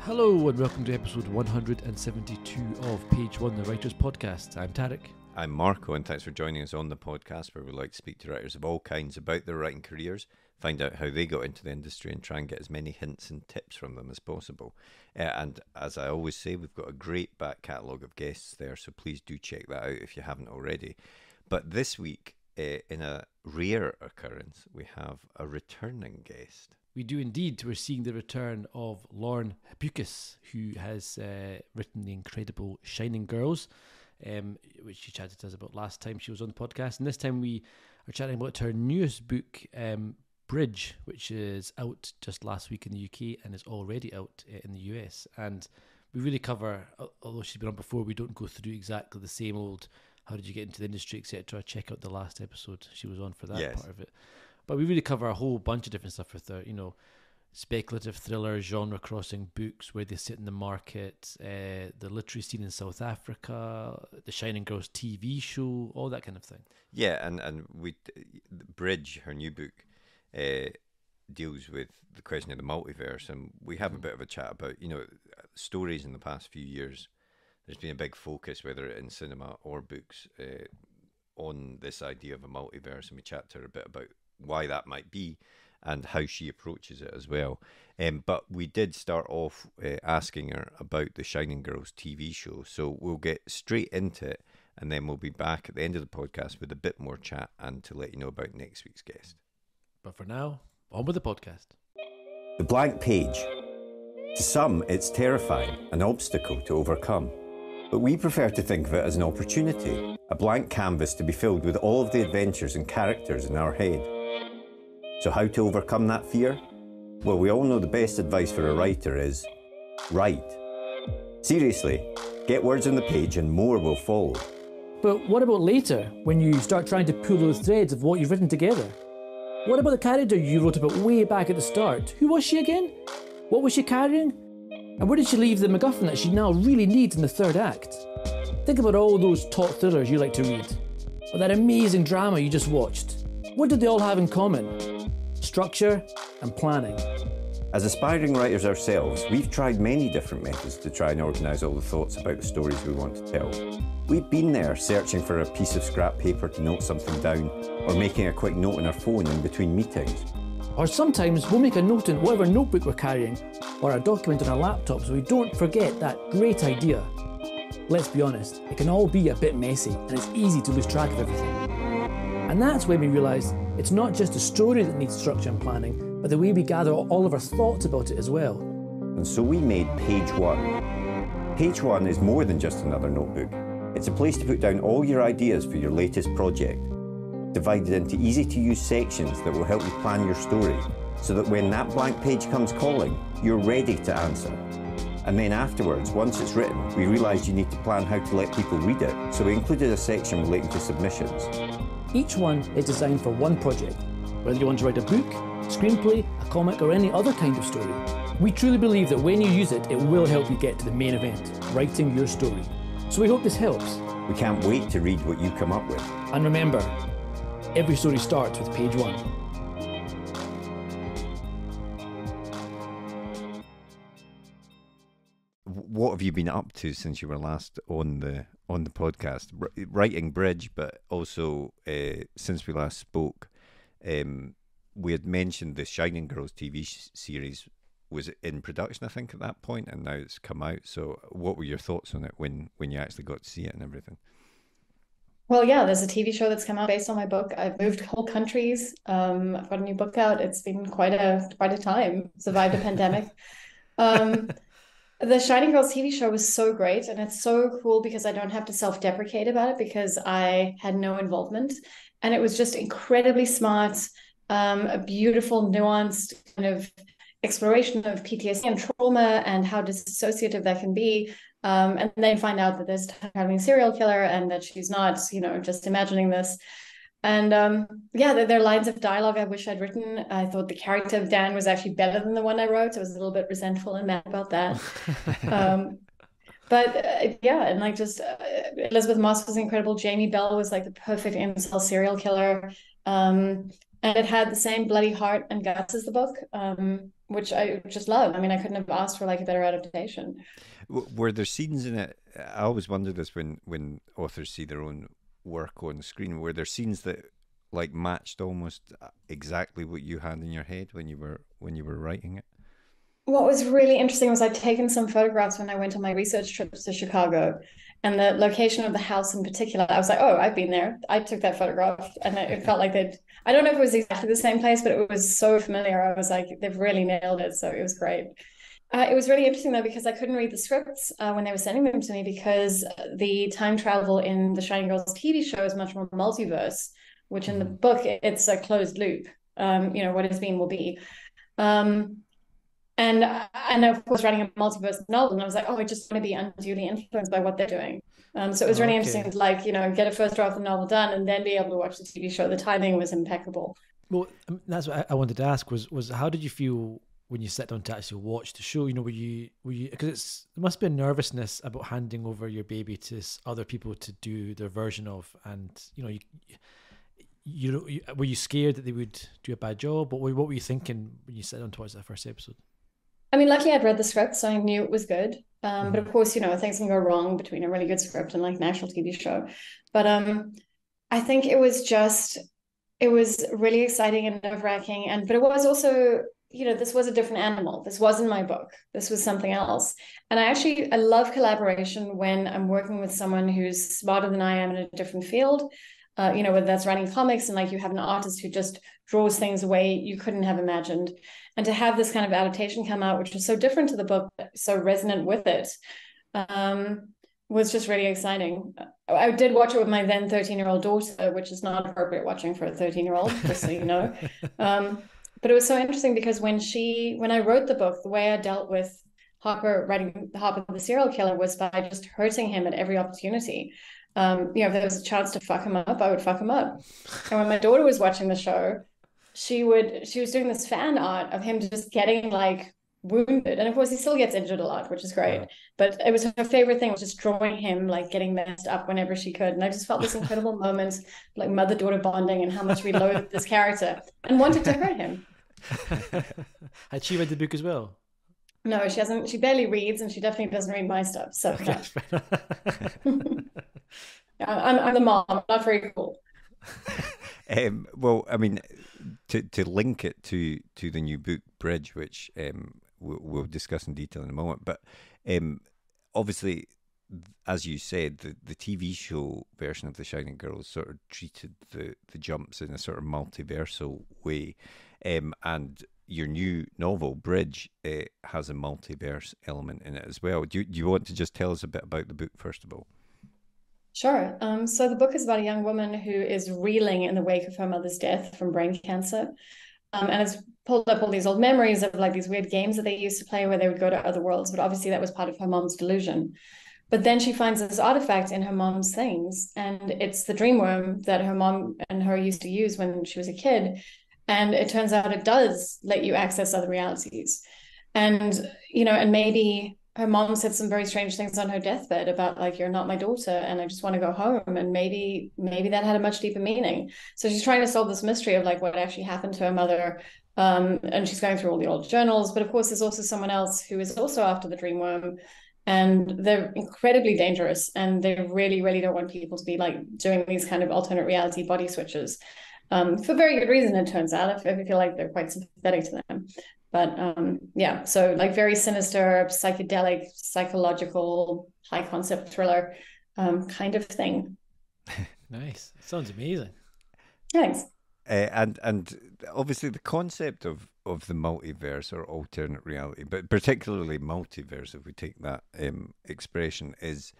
Hello and welcome to episode 172 of Page One, the Writers Podcast. I'm Tarek. I'm Marco, and thanks for joining us on the podcast where we like to speak to writers of all kinds about their writing careers, find out how they got into the industry, and try and get as many hints and tips from them as possible. Uh, and as I always say, we've got a great back catalogue of guests there, so please do check that out if you haven't already. But this week, uh, in a rare occurrence, we have a returning guest. We do indeed. We're seeing the return of Lauren Beukes, who has uh, written the incredible Shining Girls, um, which she chatted to us about last time she was on the podcast. And this time we are chatting about her newest book, um, Bridge, which is out just last week in the UK and is already out uh, in the US. And we really cover, although she's been on before, we don't go through exactly the same old how did you get into the industry, etc. Check out the last episode she was on for that Yes. part of it. But we really cover a whole bunch of different stuff with her, you know, speculative thriller, genre crossing books, where they sit in the market, uh, the literary scene in South Africa, the Shining Girls TV show, all that kind of thing. Yeah, and and we Bridge, her new book, uh, deals with the question of the multiverse, and we have a bit of a chat about you know stories in the past few years. There's been a big focus, whether in cinema or books, uh, on this idea of a multiverse, and we chat to her a bit about why that might be and how she approaches it as well. Um, but we did start off uh, asking her about the Shining Girls TV show, so we'll get straight into it, and then we'll be back at the end of the podcast with a bit more chat and to let you know about next week's guest. But for now, on with the podcast. The blank page. To some, it's terrifying, an obstacle to overcome. But we prefer to think of it as an opportunity, a blank canvas to be filled with all of the adventures and characters in our head. So, how to overcome that fear? Well, we all know the best advice for a writer is write. Seriously, get words on the page and more will follow. But what about later, when you start trying to pull those threads of what you've written together? What about the character you wrote about way back at the start? Who was she again? What was she carrying? And where did she leave the MacGuffin that she now really needs in the third act? Think about all those top thrillers you like to read, or that amazing drama you just watched. What did they all have in common? Structure and planning. As aspiring writers ourselves, we've tried many different methods to try and organise all the thoughts about the stories we want to tell. We've been there searching for a piece of scrap paper to note something down, or making a quick note on our phone in between meetings. Or sometimes we'll make a note in whatever notebook we're carrying, or a document on our laptop so we don't forget that great idea. Let's be honest, it can all be a bit messy and it's easy to lose track of everything. And that's when we realised it's not just the story that needs structure and planning, but the way we gather all of our thoughts about it as well. And so we made Page One. Page One is more than just another notebook. It's a place to put down all your ideas for your latest project, divided into easy to use sections that will help you plan your story, so that when that blank page comes calling, you're ready to answer. And then afterwards, once it's written, we realised you need to plan how to let people read it, so we included a section relating to submissions. Each one is designed for one project, whether you want to write a book, screenplay, a comic, or any other kind of story. We truly believe that when you use it, it will help you get to the main event, writing your story. So we hope this helps. We can't wait to read what you come up with. And remember, every story starts with page one. What have you been up to since you were last on the on the podcast? Writing Bridge, but also uh, since we last spoke, um, we had mentioned the Shining Girls TV sh- series was in production, I think, at that point, and now it's come out. So, what were your thoughts on it when when you actually got to see it and everything? Well, yeah, there's a TV show that's come out based on my book. I've moved whole countries. Um, I've got a new book out. It's been quite a quite a time. Survived a pandemic. Um, the Shining Girls TV show was so great, and it's so cool because I don't have to self-deprecate about it because I had no involvement, and it was just incredibly smart, um, a beautiful, nuanced kind of exploration of PTSD and trauma and how dissociative that can be. Um, and then find out that there's a serial killer and that she's not, you know, just imagining this. And um, yeah, there, there are lines of dialogue I wish I'd written. I thought the character of Dan was actually better than the one I wrote. I was a little bit resentful and mad about that. um, but uh, yeah, and like just uh, Elisabeth Moss was incredible. Jamie Bell was like the perfect incel serial killer. Um, and it had the same bloody heart and guts as the book, um, which I just love. I mean, I couldn't have asked for like a better adaptation. Were there scenes in it? I always wonder this when when authors see their own work on screen. Were there scenes that like matched almost uh, exactly what you had in your head when you were when you were writing it? What was really interesting was I'd taken some photographs when I went on my research trips to Chicago, and the location of the house in particular. I was like, oh, I've been there. I took that photograph, and it felt like they'd. I don't know if it was exactly the same place, but it was so familiar. I was like, they've really nailed it. So it was great. Uh, it was really interesting though because I couldn't read the scripts uh, when they were sending them to me because the time travel in the Shining Girls TV show is much more multiverse, which in the mm-hmm. book it's a closed loop. Um, you know what has been will be. Um, and and of course writing a multiverse novel, and I was like, oh, I just want to be unduly influenced by what they're doing. Um, so it was really okay. interesting to like you know get a first draft of the novel done and then be able to watch the TV show. The timing was impeccable. Well, um, that's what I wanted to ask was was how did you feel when you sit down to actually watch the show? You know, were you were you because it's there must be a nervousness about handing over your baby to other people to do their version of, and you know, you you know, were you scared that they would do a bad job? But what were you thinking when you sat down to watch that first episode? I mean, luckily I'd read the script, so I knew it was good. Um, but of mm-hmm. course, you know, things can go wrong between a really good script and like national TV show. But um, I think it was just, it was really exciting and nerve wracking, and but it was also you know this was a different animal. This wasn't my book. This was something else. And i actually i love collaboration when i'm working with someone who's smarter than i am in a different field uh, you know whether that's writing comics and like you have an artist who just draws things away you couldn't have imagined. And to have this kind of adaptation come out which was so different to the book so resonant with it um, was just really exciting. I did watch it with my then 13 year old daughter which is not appropriate watching for a 13 year old just so you know. Um, but it was so interesting because when she when I wrote the book, the way I dealt with Harper writing Hopper the serial killer was by just hurting him at every opportunity. Um, you know, if there was a chance to fuck him up, I would fuck him up. And when my daughter was watching the show, she would she was doing this fan art of him just getting like wounded and of course he still gets injured a lot which is great yeah. but it was her favorite thing was just drawing him like getting messed up whenever she could and i just felt this incredible moment like mother daughter bonding and how much we loathed this character and wanted to hurt him Had she read the book as well? No, she hasn't. She barely reads, and she definitely doesn't read my stuff. So, okay, yeah, I'm, I'm the mom. not very cool. Um, well, I mean, to to link it to to the new book Bridge, which um, we'll, discuss in detail in a moment, but um, obviously as you said, the, the TV show version of The Shining Girls sort of treated the, the jumps in a sort of multiversal way. Um, and your new novel, Bridge, uh, has a multiverse element in it as well. Do you, do you want to just tell us a bit about the book, first of all? Sure. Um, so the book is about a young woman who is reeling in the wake of her mother's death from brain cancer. Um, and it's pulled up all these old memories of like these weird games that they used to play where they would go to other worlds. But obviously, that was part of her mom's delusion. But then she finds this artifact in her mom's things, and it's the dream worm that her mom and her used to use when she was a kid. And it turns out it does let you access other realities. And, you know, and maybe her mom said some very strange things on her deathbed about like you're not my daughter and i just want to go home and maybe maybe that had a much deeper meaning. So she's trying to solve this mystery of like what actually happened to her mother um, and she's going through all the old journals but of course there's also someone else who is also after the dream worm and they're incredibly dangerous and they really really don't want people to be like doing these kind of alternate reality body switches um, for very good reason it turns out if, if you feel like they're quite sympathetic to them but um, yeah so like very sinister psychedelic psychological high concept thriller um, kind of thing nice sounds amazing thanks uh, and and obviously the concept of of the multiverse or alternate reality, but particularly multiverse, if we take that um, expression, is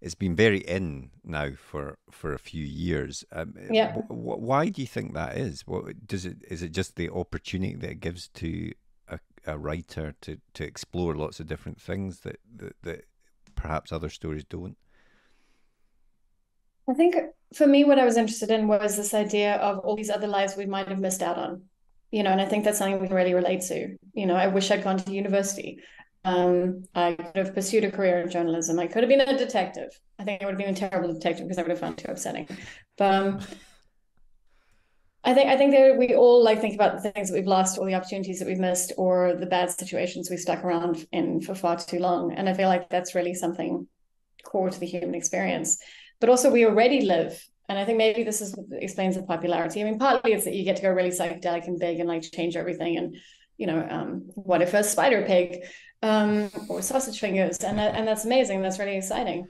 it's been very in now for for a few years. Um, yeah. W- w- why do you think that is? What does it? Is it just the opportunity that it gives to a, writer to to explore lots of different things that, that that perhaps other stories don't? I think for me, what I was interested in was this idea of all these other lives we might have missed out on you know, and I think that's something we can really relate to. You know, I wish I'd gone to university. Um, I could have pursued a career in journalism. I could have been a detective. I think I would have been a terrible detective because I would have found it too upsetting. But um, I think I think that we all like think about the things that we've lost, or the opportunities that we've missed, or the bad situations we've stuck around in for far too long. And I feel like that's really something core to the human experience. But also, we already live, and I think maybe this is explains the popularity. I mean, partly it's that you get to go really psychedelic and big and like change everything. And you know, um, what if a spider pig um, or sausage fingers? And that, and that's amazing. That's really exciting.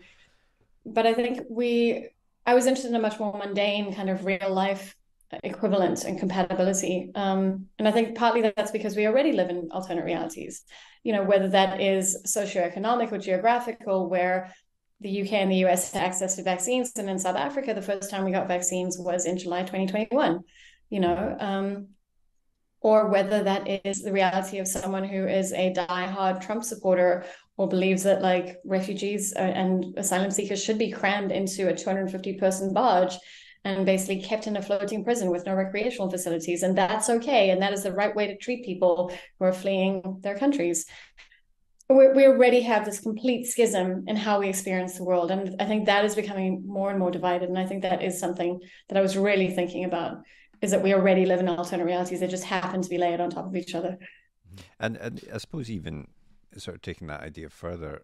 But I think we, I was interested in a much more mundane kind of real life equivalent and compatibility. Um, and I think partly that's because we already live in alternate realities, you know, whether that is socioeconomic or geographical, where the UK and the US had access to vaccines. And in South Africa, the first time we got vaccines was in July 2021, you know, um, or whether that is the reality of someone who is a die-hard Trump supporter or believes that like refugees and asylum seekers should be crammed into a 250 person barge and basically kept in a floating prison with no recreational facilities. And that's okay. And that is the right way to treat people who are fleeing their countries. We, we already have this complete schism in how we experience the world. And I think that is becoming more and more divided. And I think that is something that I was really thinking about is that we already live in alternate realities. They just happen to be layered on top of each other. And, and I suppose even sort of taking that idea further,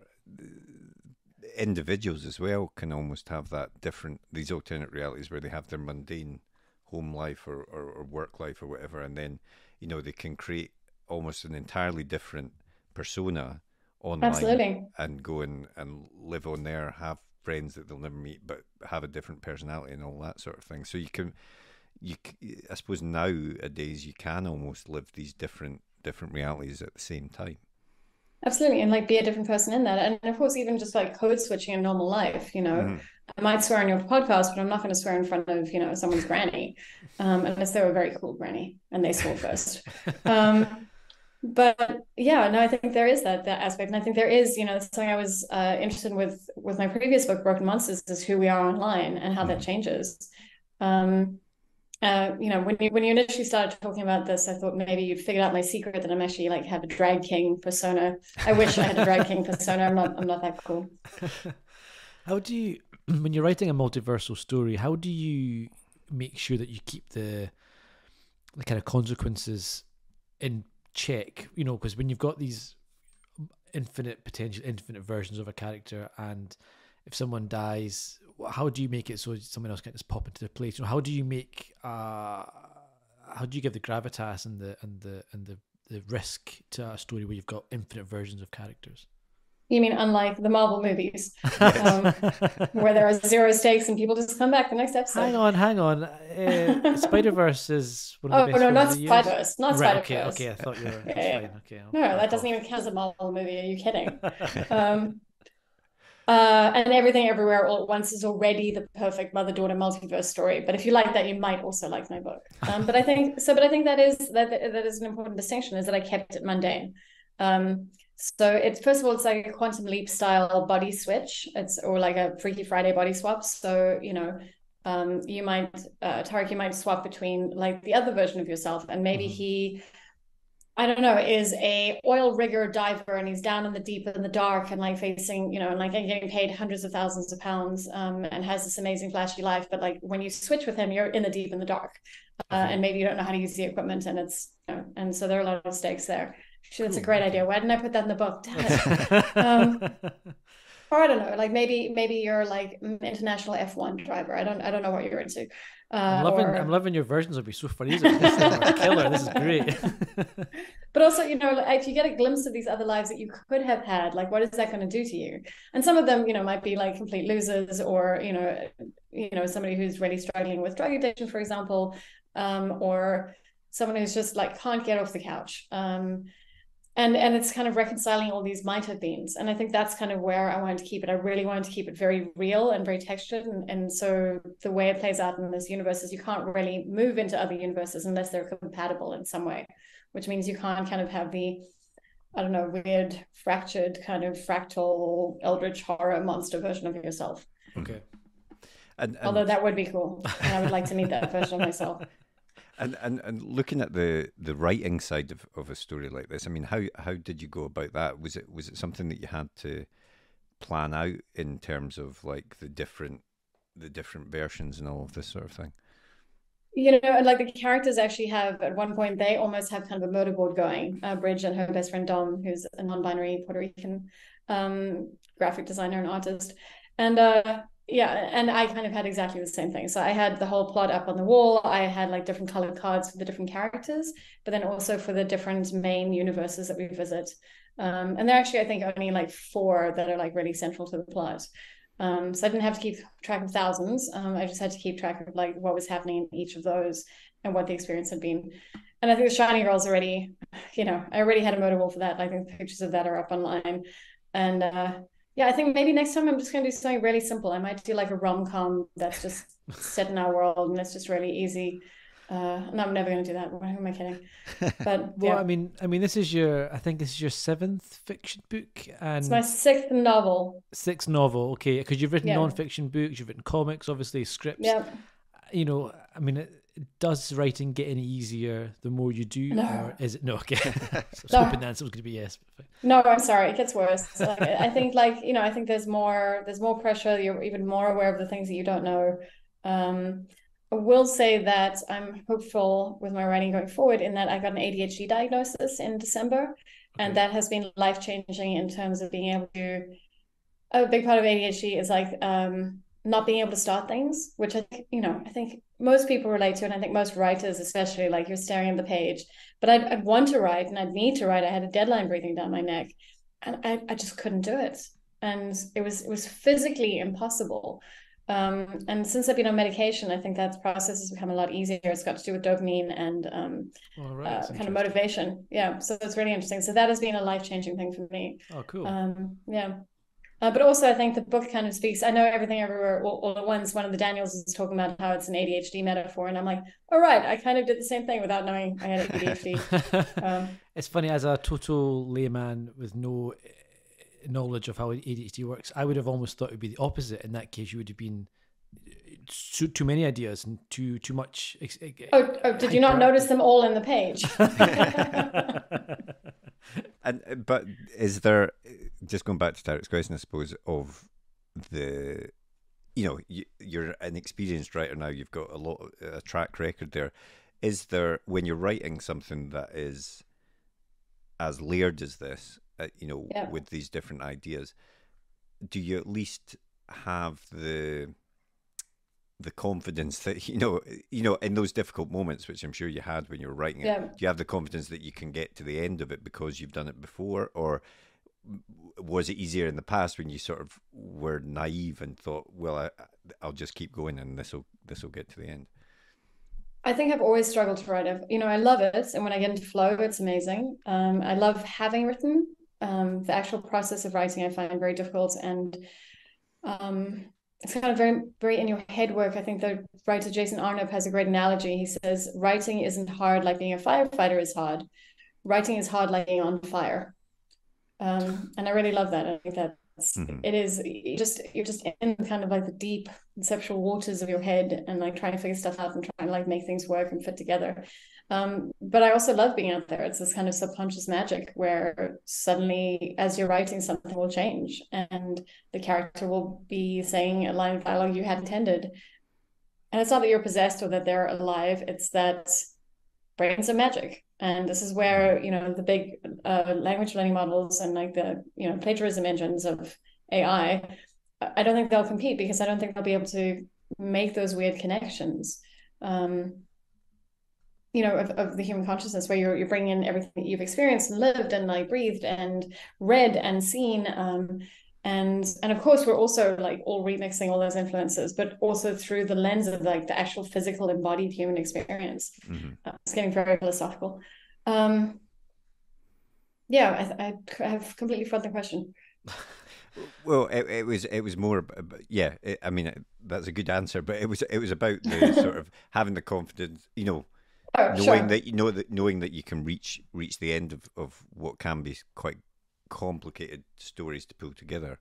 individuals as well can almost have that different these alternate realities where they have their mundane home life or, or, or, work life or whatever and then you know they can create almost an entirely different persona online Absolutely. and go and, and live on there have friends that they'll never meet but have a different personality and all that sort of thing so you can you i suppose nowadays you can almost live these different different realities at the same time Absolutely. And like be a different person in that. And of course, even just like code switching in normal life, you know, mm. I might swear on your podcast, but I'm not going to swear in front of, you know, someone's granny, um, unless they're a very cool granny and they swore first. Um, but yeah, no, I think there is that that aspect, and I think there is, you know, something I was uh, interested in with with my previous book, Broken Monsters, is who we are online and how mm. that changes. Um, uh, you know, when you when you initially started talking about this, I thought maybe you'd figured out my secret that I'm actually like have a drag king persona. I wish I had a drag king persona. I'm not. I'm not that cool. How do you, when you're writing a multiversal story, how do you make sure that you keep the the kind of consequences in check? You know, because when you've got these infinite potential, infinite versions of a character, and if someone dies, how do you make it so someone else can just pop into the place? You know, how do you make uh, how do you give the gravitas and the and the and the, the risk to a story where you've got infinite versions of characters? You mean unlike the Marvel movies, um, where there are zero stakes and people just come back the next episode? Hang on, hang on. Uh, Spider Verse is one of the oh no, not Spider Verse, not right, Spider Verse. Okay, okay, I thought you were. yeah, yeah. Fine. Okay, no, that doesn't even count as a Marvel movie. Are you kidding? Um, uh, and everything everywhere all at once is already the perfect mother daughter multiverse story. But if you like that, you might also like my book. Um, but I think so. But I think that is that that is an important distinction is that I kept it mundane. Um, so it's first of all, it's like a quantum leap style body switch. It's or like a Freaky Friday body swap. So you know, um, you might uh, Tarek, you might swap between like the other version of yourself, and maybe mm-hmm. he I don't know, is a oil rigger diver and he's down in the deep in the dark and like facing, you know, and like getting paid hundreds of thousands of pounds um, and has this amazing flashy life. But like when you switch with him, you're in the deep in the dark. Uh, and maybe you don't know how to use the equipment and it's, you know, and so there are a lot of stakes there. Actually, that's a great idea. Why didn't I put that in the book? Um, or I don't know, like maybe maybe you're like international F1 driver. I don't I don't know what you're into. Uh, I'm loving or... I'm loving your versions of be so funny. This is killer. This is great. but also, you know, if you get a glimpse of these other lives that you could have had, like what is that going to do to you? And some of them, you know, might be like complete losers, or you know, you know, somebody who's really struggling with drug addiction, for example, um, or someone who's just like can't get off the couch. Um, and and it's kind of reconciling all these might have beens and i think that's kind of where i wanted to keep it. I really wanted to keep it very real and very textured. And, and so the way it plays out in this universe is you can't really move into other universes unless they're compatible in some way which means you can't kind of have the i don't know weird fractured kind of fractal eldritch horror monster version of yourself. Okay. And, and... although that would be cool. And i would like to meet that version of myself and, and and looking at the the writing side of, of a story like this, I mean, how how did you go about that? Was it was it something that you had to plan out in terms of like the different the different versions and all of this sort of thing? you know, and like the characters actually have at one point they almost have kind of a murder board going. Uh, Bridge and her best friend Dom, who's a non-binary Puerto Rican um, graphic designer and artist, and uh, yeah, and I kind of had exactly the same thing. So I had the whole plot up on the wall. I had like different colored cards for the different characters, but then also for the different main universes that we visit. Um, and there are actually, I think, only like four that are like really central to the plot. Um, so I didn't have to keep track of thousands. Um, I just had to keep track of like what was happening in each of those and what the experience had been. And I think the Shiny Girls already, you know, I already had a motor for that. I think pictures of that are up online. And uh, yeah, I think maybe next time I'm just going to do something really simple. I might do like a rom com that's just set in our world and it's just really easy. Uh, no, I'm never going to do that. Who am I kidding? But well, yeah. I mean, I mean, this is your, I think this is your seventh fiction book and it's my sixth novel. sixth novel. Okay, because you've written Yeah. non-fiction books, you've written comics, obviously scripts. Yeah. You know, I mean, it, does writing get any easier the more you do, No. or is it no? Okay, so I was no. hoping the answer was going to be yes. No, I'm sorry. It gets worse. Like, I think, like you know, I think there's more. There's more pressure. You're even more aware of the things that you don't know. Um, I will say that I'm hopeful with my writing going forward. In that I got an ADHD diagnosis in December, and that has been life changing in terms of being able to. A big part of ADHD is like um, not being able to start things, which I think you know. I think most people relate to, and I think most writers, especially, like you're staring at the page but I'd, I'd want to write and I'd need to write. I had a deadline breathing down my neck and I, I just couldn't do it. And it was it was physically impossible. Um, and since I've been on medication, I think that process has become a lot easier. It's got to do with dopamine and um, right, uh, kind of motivation. Yeah, so it's really interesting. So that has been a life changing thing for me. Oh, cool. Um, yeah. Uh, but also, I think the book kind of speaks. I know everything everywhere all, all at once. One of the Daniels is talking about how it's an ADHD metaphor, and I'm like, all right, I kind of did the same thing without knowing I had ADHD. um, it's funny as a total layman with no eh, knowledge of how ADHD works. I would have almost thought it would be the opposite. In that case, you would have been eh, too, too many ideas and too too much. ex- eh, Oh, oh, did you not notice them all in the page? And but is there just going back to Tarek's question, I suppose, of the you know you, you're an experienced writer now. You've got a lot of, a track record there. Is there when you're writing something that is as layered as this, uh, you know, Yeah. with these different ideas, do you at least have the the confidence that you know you know in those difficult moments which i'm sure you had when you were writing it Yeah. do you have the confidence that you can get to the end of it because you've done it before or was it easier in the past when you sort of were naive and thought well I, i'll just keep going and this will this will get to the end I think I've always struggled to write. I've- You know, I love it, and when I get into flow, it's amazing. Um, I love having written. Um, the actual process of writing, I find very difficult, and um, it's kind of very, very in your head work. I think the writer Jason Arnopp has a great analogy. He says, "Writing isn't hard like being a firefighter is hard. Writing is hard like being on fire." Um, and I really love that. I think that's Mhm. it is you just you're just in kind of like the deep conceptual waters of your head and like trying to figure stuff out and trying to like make things work and fit together. Um, but I also love being out there. It's this kind of subconscious magic where suddenly, as you're writing, something will change and the character will be saying a line of dialogue you had intended. And it's not that you're possessed or that they're alive, it's that brains are magic. And this is where, you know, the big uh, language learning models and like the, you know, plagiarism engines of AI, I I don't think they'll compete because I don't think they'll be able to make those weird connections. Um, you know, of, of the human consciousness, where you're you're bringing in everything that you've experienced and lived and like breathed and read and seen, um, and and of course we're also like all remixing all those influences, but also through the lens of like the actual physical embodied human experience. Mhm. Uh, it's getting very philosophical. Um, yeah, I, I have completely forgotten the question. Well, it, it was it was more, yeah. It, I mean, it, that's a good answer, but it was it was about the sort of having the confidence, you know, Oh, knowing sure. that you know that knowing that you can reach reach the end of, of what can be quite complicated stories to pull together.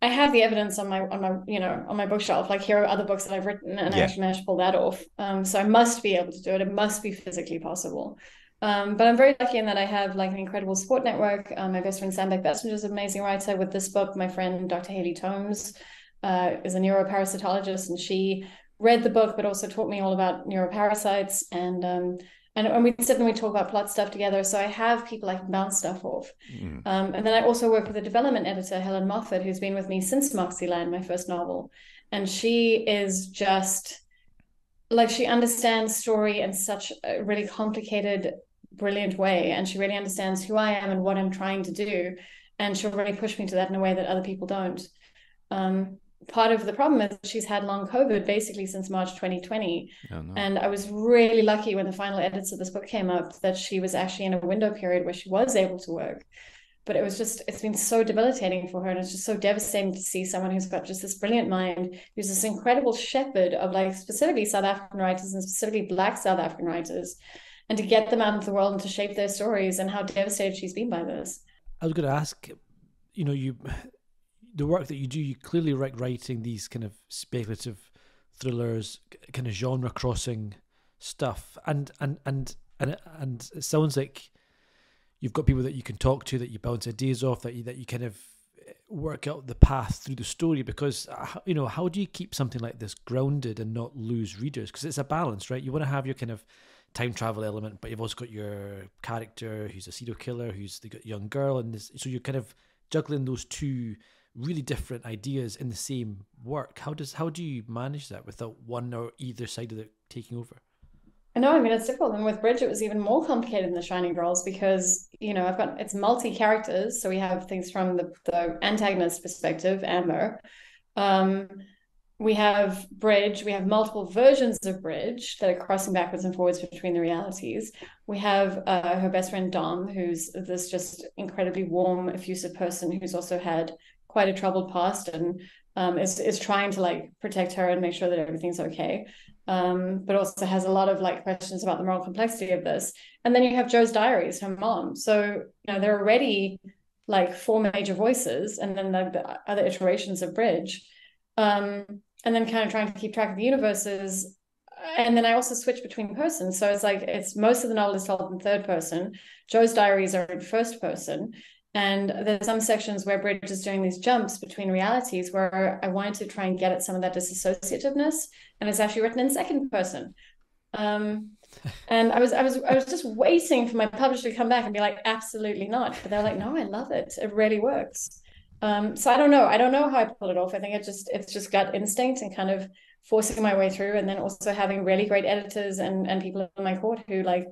I have the evidence on my on my you know on my bookshelf. Like here are other books that I've written, and I actually managed to pull that off. Um, so I must be able to do it. It must be physically possible. Um, but I'm very lucky in that I have like an incredible support network. Um, my best friend Sam Beckbessinger is an amazing writer. With this book, my friend Dr. Haley Tomes uh, is a neuroparasitologist, and she read the book, but also taught me all about neuroparasites and um, and, and we sit and we talk about plot stuff together. So I have people I can bounce stuff off. Mm. Um, and then I also work with a development editor, Helen Moffett, who's been with me since Moxyland, my first novel. And she is just like she understands story in such a really complicated, brilliant way. And she really understands who I am and what I'm trying to do. And she'll really push me to that in a way that other people don't. Um, part of the problem is she's had long COVID basically since March 2020. Oh, no. And I was really lucky when the final edits of this book came up that she was actually in a window period where she was able to work. But it was just, it's been so debilitating for her. And it's just so devastating to see someone who's got just this brilliant mind, who's this incredible shepherd of like specifically South African writers and specifically Black South African writers, and to get them out into the world and to shape their stories and how devastated she's been by this. I was going to ask, you know, you the work that you do, you clearly like writing these kind of speculative thrillers, kind of genre crossing stuff, and and and and and it sounds like you've got people that you can talk to, that you bounce ideas off, that you that you kind of eh, work out the path through the story. Because uh, you know how do you keep something like this grounded and not lose readers? Because it's a balance right? You want to have your kind of time travel element but you've also got your character who's a serial killer who's the young girl and this, so you're kind of juggling those two really different ideas in the same work. How does how do you manage that without one or either side of it taking over? I know, I mean it's difficult. And with Bridge it was even more complicated in the Shining Girls because, you know, I've got it's multi characters. So we have things from the, the antagonist perspective, Amber. Um, we have Bridge, we have multiple versions of Bridge that are crossing backwards and forwards between the realities. We have uh, her best friend Dom, who's this just incredibly warm, effusive person who's also had quite a troubled past and um, is is trying to like protect her and make sure that everything's okay. Um, but also has a lot of like questions about the moral complexity of this. And then you have Jo's diaries, her mom. So you know there are already like four major voices, and then the, the other iterations of Bridge. Um, and then kind of trying to keep track of the universes and then I also switch between persons. So it's like it's most of the novel is told in third person. Jo's diaries are in first person, and there's some sections where Bridge is doing these jumps between realities where I wanted to try and get at some of that disassociativeness. And it's actually written in second person. Um, and I was I was I was just waiting for my publisher to come back and be like, absolutely not. But they're like, no, I love it. It really works. Um, so I don't know. I don't know how I pull it off. I think it just it's just gut instinct and kind of forcing my way through and then also having really great editors and and people in my court who like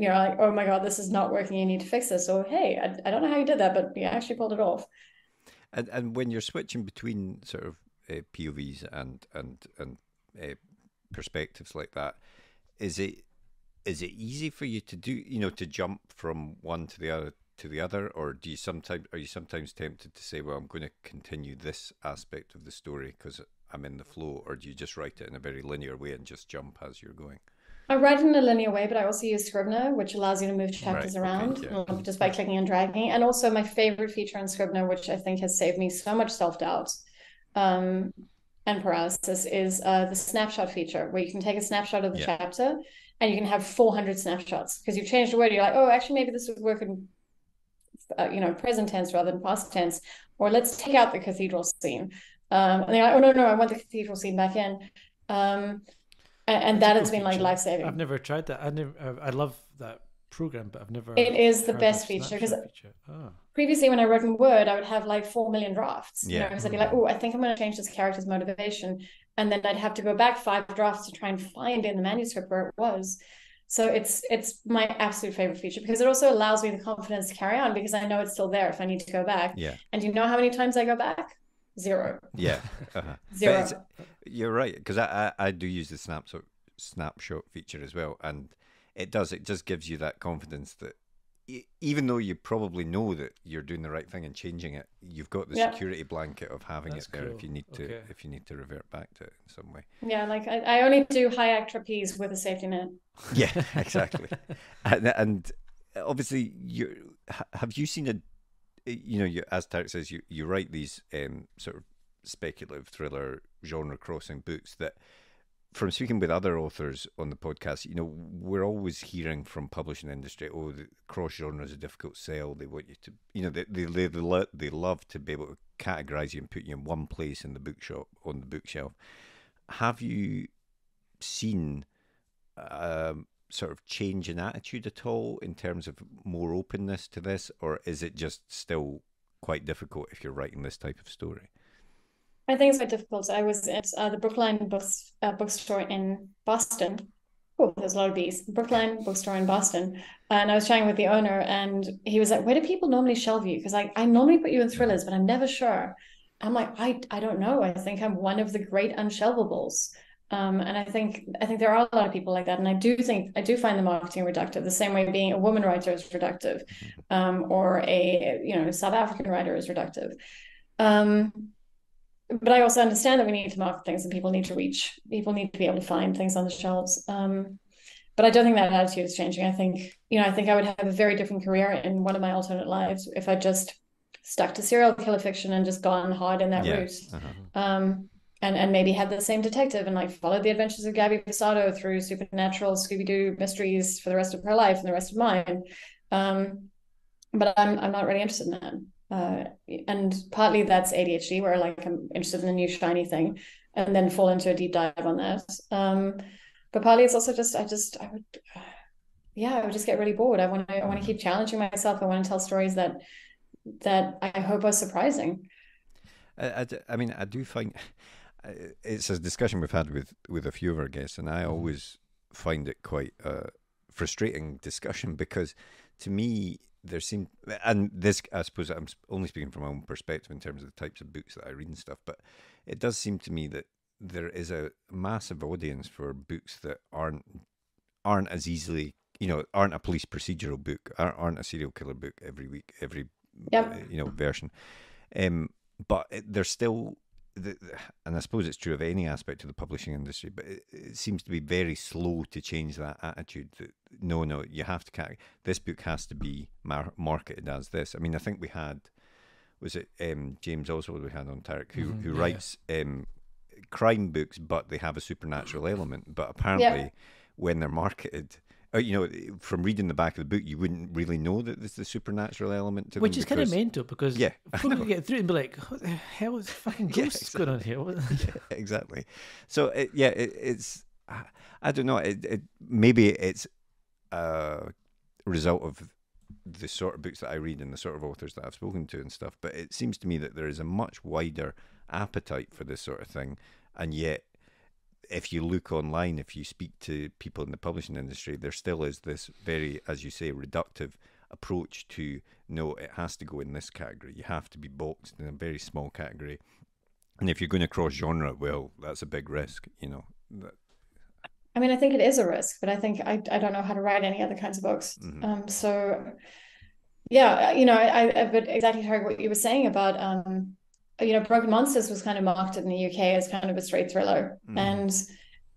you know, like, oh my God, this is not working. You need to fix this. So, hey, I, I don't know how you did that, but you actually pulled it off. And and when you're switching between sort of uh, POVs and and and uh, perspectives like that, is it is it easy for you to do you know to jump from one to the other to the other, or do you sometimes are you sometimes tempted to say, well, I'm going to continue this aspect of the story because I'm in the flow, or do you just write it in a very linear way and just jump as you're going? I write in a linear way, but I also use Scrivener, which allows you to move chapters right, around okay, yeah. Um, just by clicking and dragging. And also my favorite feature in Scrivener, which I think has saved me so much self-doubt um, and paralysis, is uh, the snapshot feature, where you can take a snapshot of the yeah. chapter and you can have 400 snapshots because you've changed a word. You're like, oh, actually, maybe this would work in, uh, you know, present tense rather than past tense. Or let's take out the cathedral scene. Um, and they're like, oh, no, no, I want the cathedral scene back in. Um, and, and that has been like life saving. I've never tried that. I never. Uh, I love that program, but I've never. It is the best feature because oh. previously, when I wrote in Word, I would have like four million drafts. Yeah. Because you know, I'd be like, oh, I think I'm going to change this character's motivation, and then I'd have to go back five drafts to try and find in the manuscript where it was. So it's it's my absolute favorite feature because it also allows me the confidence to carry on because I know it's still there if I need to go back. Yeah. And you know how many times I go back? Zero. Yeah. Uh-huh. Zero. You're right because I, I, I do use the snapshot snapshot feature as well, and it does it just gives you that confidence that even though you probably know that you're doing the right thing and changing it, you've got the yeah. security blanket of having That's it there cool. if you need to okay. if you need to revert back to it in some way. Yeah, like I, I only do high act trapeze with a safety net. Yeah, exactly. and, and, obviously, you have you seen a you know, you, as Tarek says, you you write these um, sort of speculative thriller genre crossing books that from speaking with other authors on the podcast, you know, we're always hearing from publishing industry, oh, the cross genre is a difficult sell. They want you to, you know, they they they, they, love to be able to categorize you and put you in one place in the bookshop on the bookshelf. have you seen um, sort of change in attitude at all in terms of more openness to this, or is it just still quite difficult if you're writing this type of story? I think it's quite difficult. I was at uh, the Brookline books, uh, bookstore in Boston. Oh, there's a lot of bees. Brookline bookstore in Boston. And I was chatting with the owner, and he was like, Where do people normally shelve you? Because I, I normally put you in thrillers, but I'm never sure. I'm like, I, I don't know. I think I'm one of the great unshelvables. Um, and I think I think there are a lot of people like that, and I do think I do find the marketing reductive. The same way being a woman writer is reductive, um, or a you know South African writer is reductive. Um, but I also understand that we need to market things, and people need to reach. People need to be able to find things on the shelves. Um, but I don't think that attitude is changing. I think you know I think I would have a very different career in one of my alternate lives if I just stuck to serial killer fiction and just gone hard in that yeah. route. Uh-huh. And and maybe had the same detective and like followed the adventures of Gabby Versado through supernatural Scooby Doo mysteries for the rest of her life and the rest of mine. Um, but I'm I'm not really interested in that. Uh, and partly that's ADHD, where like I'm interested in a new shiny thing, and then fall into a deep dive on that. Um, but partly it's also just I just I would, yeah, I would just get really bored. I want to I want to keep challenging myself. I want to tell stories that that I hope are surprising. I, I, I mean, I do find it's a discussion we've had with with a few of our guests, and I mm-hmm. always find it quite a frustrating discussion because to me there seem and this I suppose I'm only speaking from my own perspective in terms of the types of books that I read and stuff, but it does seem to me that there is a massive audience for books that aren't aren't as easily you know aren't a police procedural book aren't, aren't a serial killer book every week every yep. you know version um but it, there's still the, and I suppose it's true of any aspect of the publishing industry, but it, it, seems to be very slow to change that attitude. That no, no, you have to. This book has to be mar- marketed as this. I mean, I think we had was it um, James Oswald we had on Tarek who mm-hmm, who yeah. writes um, crime books, but they have a supernatural element. But apparently, yeah. when they're marketed, Uh, you know, eh, from reading the back of the book, you wouldn't really know that there's a supernatural element to Which is kind of mental because yeah, people could get through and be like, "What the hell is fucking ghosts yeah, exactly. going on here?" yeah, exactly. So it, yeah, it, it's I don't know. It, it maybe it's a result of the sort of books that I read and the sort of authors that I've spoken to and stuff. But it seems to me that there is a much wider appetite for this sort of thing, and yet if you look online, if you speak to people in the publishing industry, there still is this very, as you say, reductive approach to no, it has to go in this category. You have to be boxed in a very small category. And if you're going to cross genre, well, that's a big risk, you know. That... I mean, I think it is a risk, but I think I, I don't know how to write any other kinds of books. Mm-hmm. Um, so, yeah, you know, I, I but exactly heard what you were saying about um, you know, Broken Monsters was kind of marketed in the UK as kind of a straight thriller, mm. and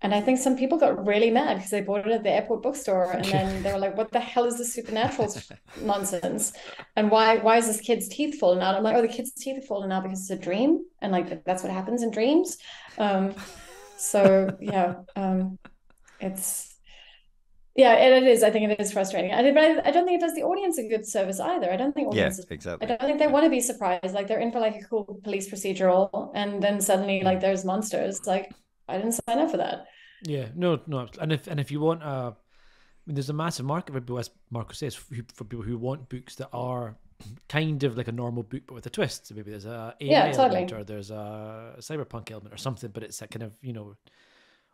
and I think some people got really mad because they bought it at the airport bookstore, and then they were like, "What the hell is this supernatural nonsense? And why why is this kid's teeth falling out?" I'm like, "Oh, the kid's teeth are falling out because it's a dream, and like that's what happens in dreams." Um, so yeah, um, it's yeah, it is. I think it is frustrating. I, but I, I, don't think it does the audience a good service either. I don't think audiences, yeah, exactly. I don't think they want to be surprised. Like they're in for like a cool police procedural, and then suddenly like there's monsters. Like I didn't sign up for that. Yeah, no, no. And if and if you want, uh, I mean, there's a massive market for as Marco says, for, for people who want books that are kind of like a normal book but with a twist. So maybe there's a AI yeah, totally. element or there's a cyberpunk element or something, but it's a kind of you know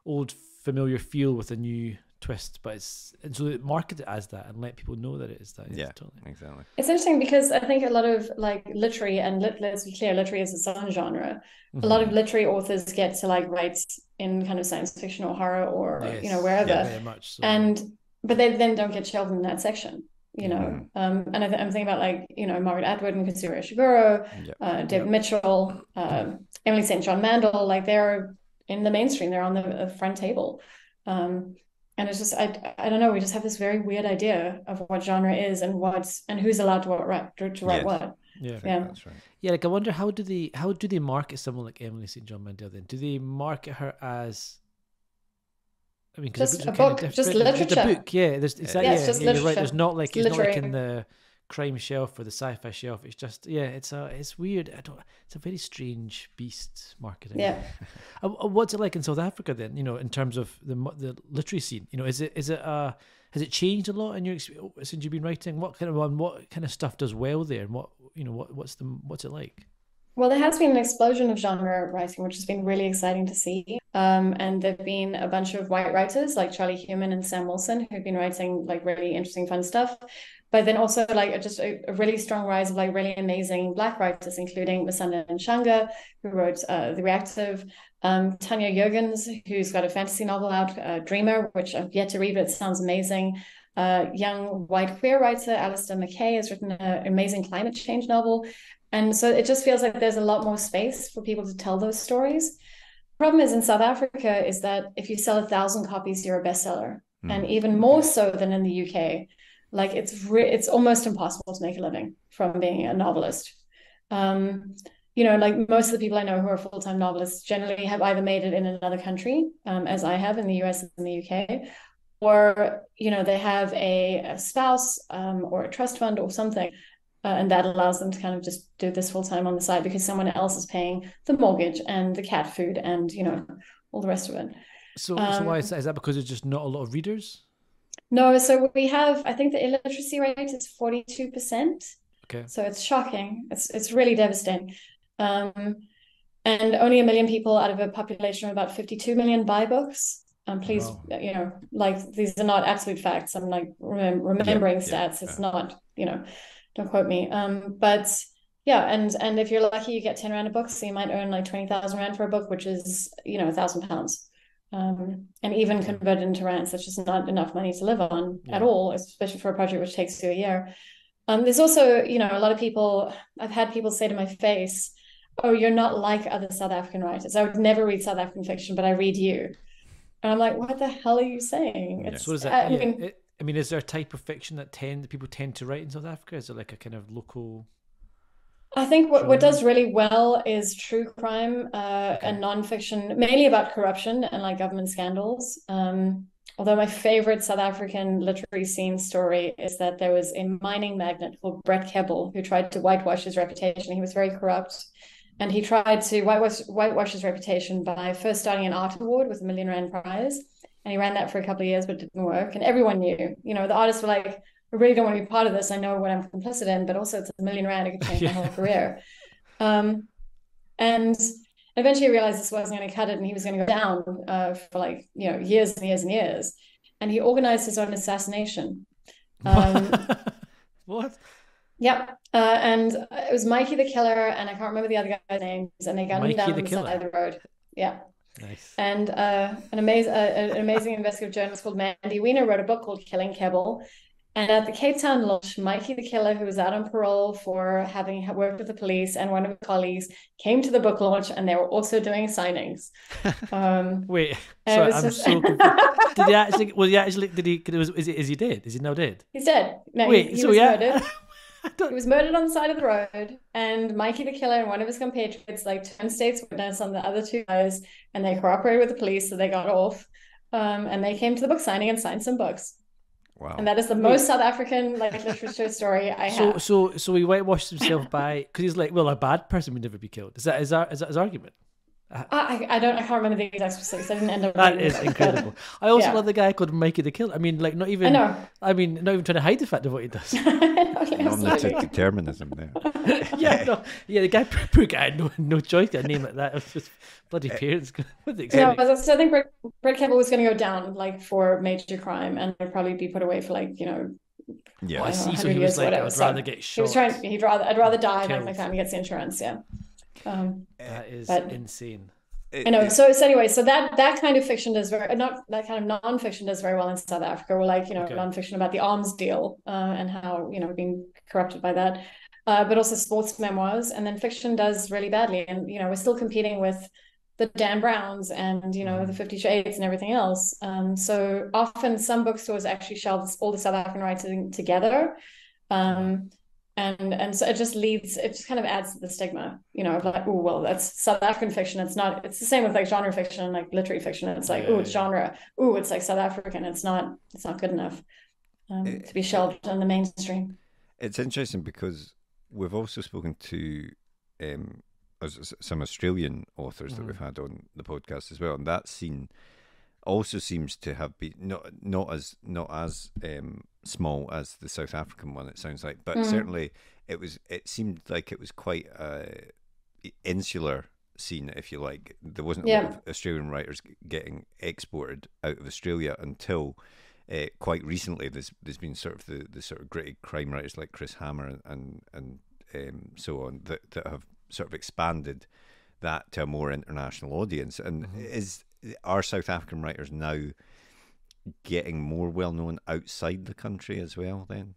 old familiar feel with a new twist, but it's and so market it as that and let people know that it is that. Yeah, totally. exactly. It's interesting because I think a lot of like literary and lit, let's be clear, literary is its own genre. Mm-hmm. A lot of mm-hmm. literary authors get to like write in kind of science fiction or horror or yes. you know wherever, yeah, very much so. and but they then don't get shelved in that section. You know, mm-hmm. um, and I am thinking about like you know Margaret Atwood and Kazuo Ishiguro, yep. uh, David yep. Mitchell, uh, Emily St. John Mandel, like they're in the mainstream. They're on the front table. Um, and it's just I I don't know. We just have this very weird idea of what genre is and what's and who's allowed to write to, to write yes. what. Yeah, yeah, that's right. Yeah, like I wonder how do they how do they market someone like Emily St. John Mandel? Then do they market her as? I mean, just a book, just literature. Just a book, yeah. There's, is that, yeah, yeah, yeah you're right. There's not like it's, it's not like in the crime shelf or the sci-fi shelf. It's just yeah, it's a it's weird. I don't. It's a very strange beast marketing. Yeah. What's it like in South Africa then? You know, in terms of the the literary scene. You know, is it is it uh has it changed a lot in your experience since you've been writing? What kind of what kind of stuff does well there, and what you know what what's the what's it like? Well, there has been an explosion of genre writing, which has been really exciting to see. Um, and there've been a bunch of white writers like Charlie Human and Sam Wilson who've been writing like really interesting, fun stuff. But then also like just a, a really strong rise of like really amazing black writers, including Masande Ntshanga, who wrote uh, The Reactive, um, Tanya Jurgens, who's got a fantasy novel out, uh, Dreamer, which I've yet to read, but it sounds amazing. Uh, young white queer writer Alistair Mackay has written an amazing climate change novel. And so it just feels like there's a lot more space for people to tell those stories. Problem is in South Africa is that if you sell a thousand copies, you're a bestseller, mm. and even more so than in the UK. Like it's re- it's almost impossible to make a living from being a novelist. Um, you know, like most of the people I know who are full time novelists generally have either made it in another country, um, as I have in the US and the UK, or you know they have a, a spouse um, or a trust fund or something uh, and that allows them to kind of just do this full time on the side because someone else is paying the mortgage and the cat food and you know all the rest of it. So, so why is um, that? Is that because there's just not a lot of readers? No, so we have. I think the illiteracy rate is forty two percent. Okay. So it's shocking. It's it's really devastating. Um, and only a million people out of a population of about fifty two million buy books. Um, please, wow. you know, like these are not absolute facts. I'm like rem- remembering yeah, stats. Yeah, it's yeah. not, you know don't quote me. Um, but yeah, and and if you're lucky, you get ten rand a book, so you might earn like twenty thousand rand for a book, which is you know a thousand pounds. Um, and even converted into rands, that's just not enough money to live on yeah. at all, especially for a project which takes you a year. Um, there's also, you know, a lot of people. I've had people say to my face, "Oh, you're not like other South African writers. I would never read South African fiction, but I read you." And I'm like, "What the hell are you saying?" It's, so what is that? I, yeah. mean, it, I mean, is there a type of fiction that tend that people tend to write in South Africa? Is it like a kind of local? I think what, what does really well is true crime uh, okay. and nonfiction, mainly about corruption and like government scandals. Um, although my favorite South African literary scene story is that there was a mining magnate called Brett Kebble who tried to whitewash his reputation. He was very corrupt. And he tried to whitewash, whitewash his reputation by first starting an art award with a million rand prize and he ran that for a couple of years, but it didn't work. And everyone knew, you know, the artists were like, I really don't want to be part of this. I know what I'm complicit in, but also it's a million rand. It could change yeah. my whole career. Um, and eventually he realized this wasn't going to cut it and he was going to go down uh, for like, you know, years and years and years. And he organized his own assassination. Um, what? Yep. Uh, and it was Mikey the Killer, and I can't remember the other guy's names, and they got Mikey him down the, the side of the road. Yeah. Nice. And uh, an amazing, uh, an amazing investigative journalist called Mandy Wiener wrote a book called Killing Kebble. And at the Cape Town launch, Mikey the Killer, who was out on parole for having worked with the police, and one of his colleagues came to the book launch, and they were also doing signings. Um, Wait, sorry, I'm just... so confused. did he actually? Was he actually? Did he? Was is he? Is he dead? Is he now dead? He's dead. No, Wait, he, he so was yeah. murdered. He was murdered on the side of the road, and Mikey the killer and one of his compatriots like turned state's witness on the other two guys, and they cooperated with the police, so they got off. Um, and they came to the book signing and signed some books. Wow. And that is the most South African like literature story I so, have. So, so he whitewashed himself by because he's like, well, a bad person would never be killed. Is that is that is that his argument? I, I don't I can't remember the exact specifics. I didn't end up. That is incredible. I also yeah. love the guy called Mikey the Killer. I mean, like not even. I know. I mean, not even trying to hide the fact of what he does. Nominative determinism there. yeah, no, yeah. The guy, poor guy, no, no choice. A name like that. It was just bloody parents. yeah, so I think Brett, Brett Kebble was going to go down like for major crime and would probably be put away for like you know yeah, oh, I see. So he was like, I'd rather so get shot. He was trying. He'd rather. I'd rather die than my family gets the insurance. Yeah. Um, that is but, insane. I know. So, so anyway, so that that kind of fiction does very not that kind of nonfiction does very well in South Africa. We're like you know okay. nonfiction about the arms deal uh, and how you know being corrupted by that, uh, but also sports memoirs, and then fiction does really badly. And you know we're still competing with the Dan Browns and you know the mm-hmm. Fifty Shades and everything else. Um, so often some bookstores actually shelve all the South African writing together. Um, and and so it just leads it just kind of adds to the stigma you know of like oh well that's south african fiction. It's not it's the same with like genre fiction and like literary fiction. It's like yeah, oh it's yeah. genre. Oh it's like south african. It's not it's not good enough um, it, to be shelved on the mainstream. It's interesting because we've also spoken to um, some Australian authors mm. that we've had on the podcast as well, and that scene also seems to have been not not as not as um, small as the South African one. It sounds like, but mm. certainly it was. It seemed like it was quite a insular scene, if you like. There wasn't yeah. a lot of Australian writers getting exported out of Australia until. Uh, quite recently, there's there's been sort of the, the sort of great crime writers like Chris Hammer and and, and um, so on that, that have sort of expanded that to a more international audience. And mm-hmm. is are South African writers now getting more well known outside the country as well? Then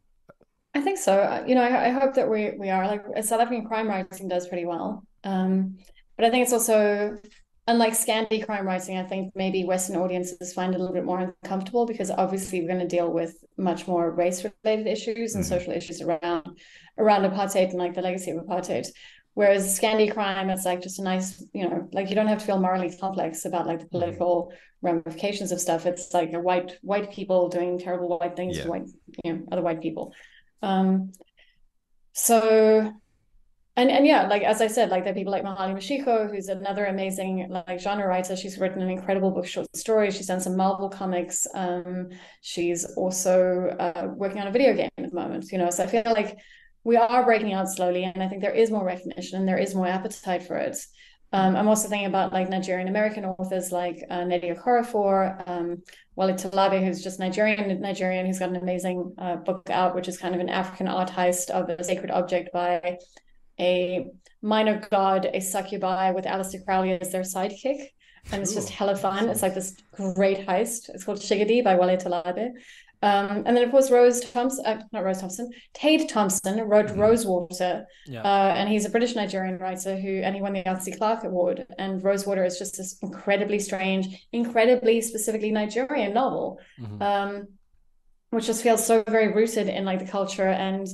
I think so. Uh, you know, I, I hope that we we are like South African crime writing does pretty well, um, but I think it's also unlike Scandi crime writing. I think maybe Western audiences find it a little bit more uncomfortable because obviously we're going to deal with much more race related issues and mm-hmm. social issues around around apartheid and like the legacy of apartheid. Whereas Scandi crime, it's like just a nice, you know, like you don't have to feel morally complex about like the mm-hmm. political ramifications of stuff. It's like a white white people doing terrible white things yeah. to white, you know, other white people. Um, so, and and yeah, like as I said, like there are people like Mohale Mashigo, who's another amazing like genre writer. She's written an incredible book, short stories. She's done some Marvel comics. Um, she's also uh, working on a video game at the moment. You know, so I feel like we are breaking out slowly, and I think there is more recognition and there is more appetite for it. Um, I'm also thinking about like Nigerian American authors like uh, Nnedi Okorafor, um, Wole Talabi, who's just Nigerian Nigerian, who's got an amazing uh, book out, which is kind of an African art heist of a sacred object by a minor god, a succubi, with Aleister Crowley as their sidekick. And it's just hella fun. It's like this great heist. It's called Shigidi by Wole Talabi. Um, and then, of course, Rose Thompson, uh, not Rose Thompson, Tade Thompson wrote mm-hmm. Rosewater. Yeah. Uh, and he's a British Nigerian writer who, and he won the Arthur C. Clarke Award. And Rosewater is just this incredibly strange, incredibly specifically Nigerian novel, mm-hmm. um, which just feels so very rooted in like the culture and,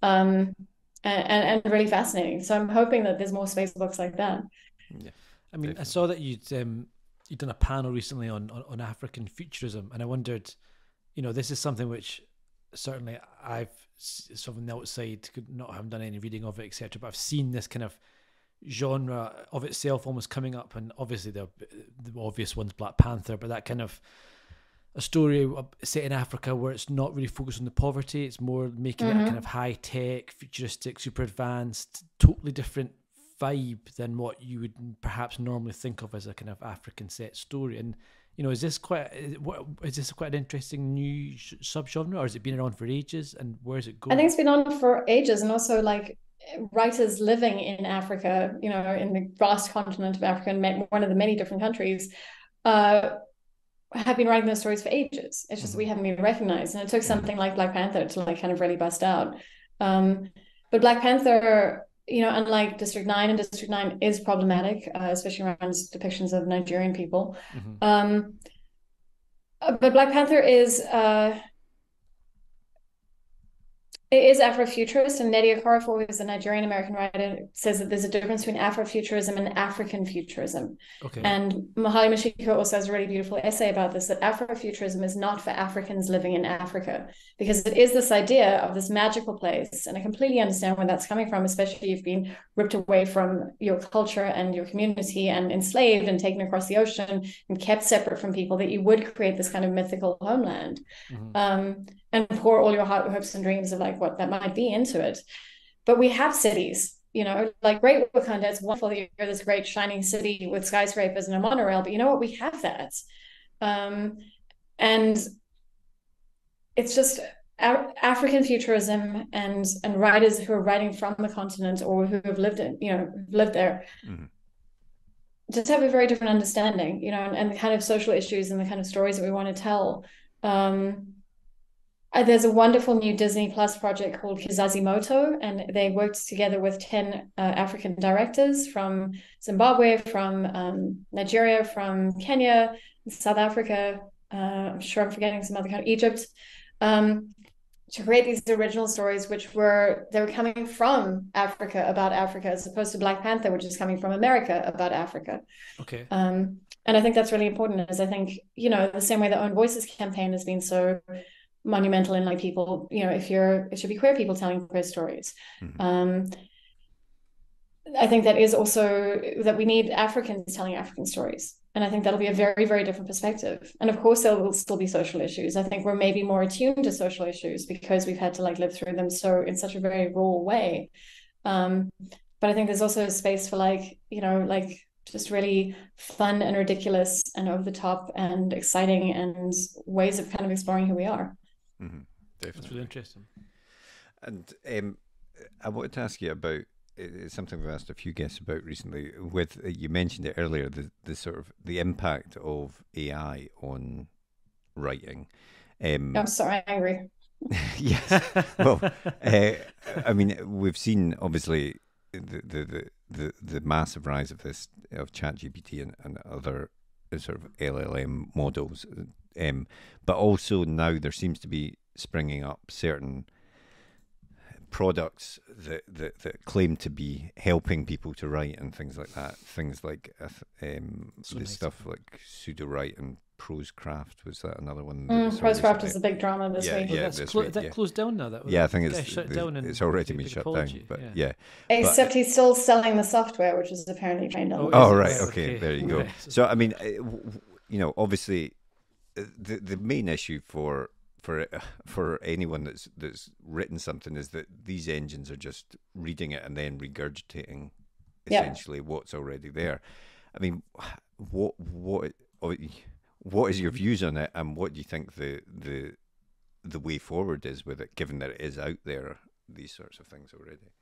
um, and, and really fascinating. So I'm hoping that there's more space for books like that. Yeah. I mean, I saw that you'd, um, you'd done a panel recently on, on, on African futurism, and I wondered, you know, this is something which certainly I've sort of on the outside could not have done any reading of it, etc. But I've seen this kind of genre of itself almost coming up, and obviously the the obvious one's Black Panther, but that kind of a story set in Africa where it's not really focused on the poverty. It's more making mm-hmm. it a kind of high tech, futuristic, super advanced, totally different vibe than what you would perhaps normally think of as a kind of African set story. And you know, is this quite what is this quite an interesting new subgenre, or has it been around for ages? And where is it going? I think it's been on for ages, and also like writers living in Africa, you know, in the vast continent of Africa, and one of the many different countries, uh, have been writing those stories for ages. It's just mm-hmm. we haven't been recognized, and it took something like Black Panther to like kind of really bust out. Um, but Black Panther you know, unlike District 9, and District 9 is problematic, uh, especially around depictions of Nigerian people. Mm-hmm. Um, uh, but Black Panther is uh, it is Afrofuturist, and Nnedi Okorafor, who is a Nigerian American writer, says that there's a difference between Afrofuturism and African futurism. Okay. And Mohale Mashigo also has a really beautiful essay about this that Afrofuturism is not for Africans living in Africa, because it is this idea of this magical place. And I completely understand where that's coming from, especially if you've been ripped away from your culture and your community and enslaved and taken across the ocean and kept separate from people, that you would create this kind of mythical homeland. Mm-hmm. Um, and pour all your hopes and dreams of like what that might be into it. But we have cities, you know, like Great Wakanda. It's wonderful that you're this great shining city with skyscrapers and a monorail, but you know what? We have that, um, and it's just African futurism and and writers who are writing from the continent or who have lived in, you know, lived there. Mm-hmm just have a very different understanding, you know, and, and, the kind of social issues and the kind of stories that we want to tell. Um, there's a wonderful new Disney Plus project called Kizazi Moto, and they worked together with 10 uh, African directors from Zimbabwe, from um, Nigeria, from Kenya, South Africa. Uh, I'm sure I'm forgetting some other country, Egypt, um, to create these original stories, which were they were coming from Africa about Africa, as opposed to Black Panther, which is coming from America about Africa. Okay. Um, and I think that's really important, as I think you know the same way the Own Voices campaign has been so monumental in like people, you know, if you're it should be queer people telling queer stories. Mm-hmm. Um, I think that is also that we need Africans telling African stories. And I think that'll be a very, very different perspective. And of course, there will still be social issues. I think we're maybe more attuned to social issues because we've had to like live through them so in such a very raw way. Um, but I think there's also a space for like, you know, like just really fun and ridiculous and over the top and exciting and ways of kind of exploring who we are. Mm-hmm. Definitely. That's really interesting. And um, I wanted to ask you about it's something we've asked a few guests about recently. With uh, you mentioned it earlier, the the sort of the impact of AI on writing. Um, I'm sorry, angry. yes. Well, uh, I mean, we've seen obviously the, the the the the massive rise of this of ChatGPT and, and other sort of LLM models, um, but also now there seems to be springing up certain products that, that, that claim to be helping people to write and things like that. Things like uh, um, so the stuff like Sudowrite and Prosecraft was that another one? Mm, Prosecraft is a big drama this yeah, week. Yeah, that's clo- that yeah. closed down now. That yeah, I think it's shut down. It's already been shut apology. down. But yeah, yeah. except but, he's still selling the software, which is apparently trained on. Oh, oh right, okay, okay, there you go. So I mean, uh, you know, obviously, the the main issue for for for anyone that's that's written something is that these engines are just reading it and then regurgitating essentially what's already there. I mean, what what oh, what is your views on it, and what do you think the the the way forward is with it, given that it is out there, these sorts of things already?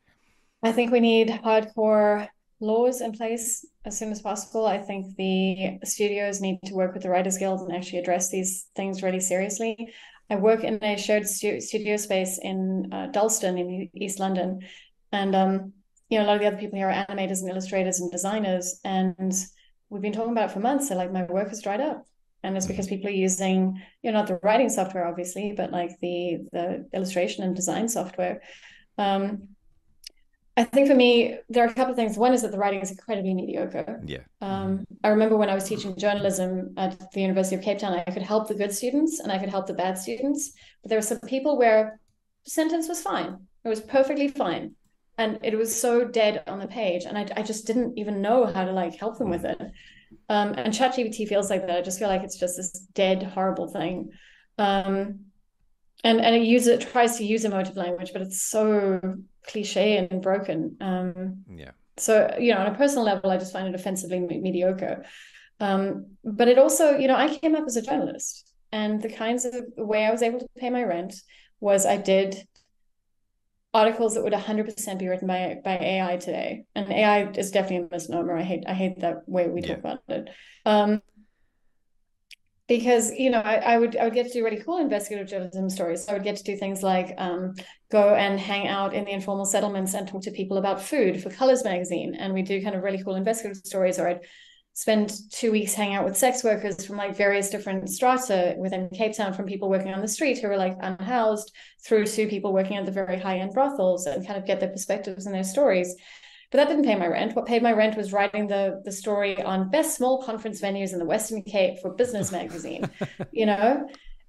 I think we need hardcore laws in place as soon as possible. I think the studios need to work with the Writers Guild and actually address these things really seriously. I work in a shared stu- studio space in uh, Dalston in East London, and um, you know a lot of the other people here are animators and illustrators and designers, and we've been talking about it for months. So like my work has dried up, and it's because people are using you know not the writing software obviously, but like the the illustration and design software. Um, I think for me, there are a couple of things. One is that the writing is incredibly mediocre. Yeah. Um, I remember when I was teaching journalism at the University of Cape Town, I could help the good students and I could help the bad students. But there were some people where sentence was fine. It was perfectly fine. And it was so dead on the page. And I, I just didn't even know how to like help them with it. Um, and ChatGPT feels like that. I just feel like it's just this dead, horrible thing. Um, and and it uses it tries to use emotive language, but it's so cliche and broken. Um, yeah. So you know, on a personal level, I just find it offensively mediocre. Um, but it also, you know, I came up as a journalist, and the kinds of way I was able to pay my rent was I did articles that would 100% be written by by AI today. And AI is definitely a misnomer. I hate I hate that way we yeah. talk about it. Um, because you know I, I, would I would get to do really cool investigative journalism stories. So I would get to do things like um, go and hang out in the informal settlements and talk to people about food for Colors magazine, and we do kind of really cool investigative stories. Or I'd spend two weeks hanging out with sex workers from like various different strata within Cape Town, from people working on the street who are like unhoused through to people working at the very high end brothels, and kind of get their perspectives and their stories but that didn't pay my rent. What paid my rent was writing the the story on best small conference venues in the Western Cape for Business Magazine, you know,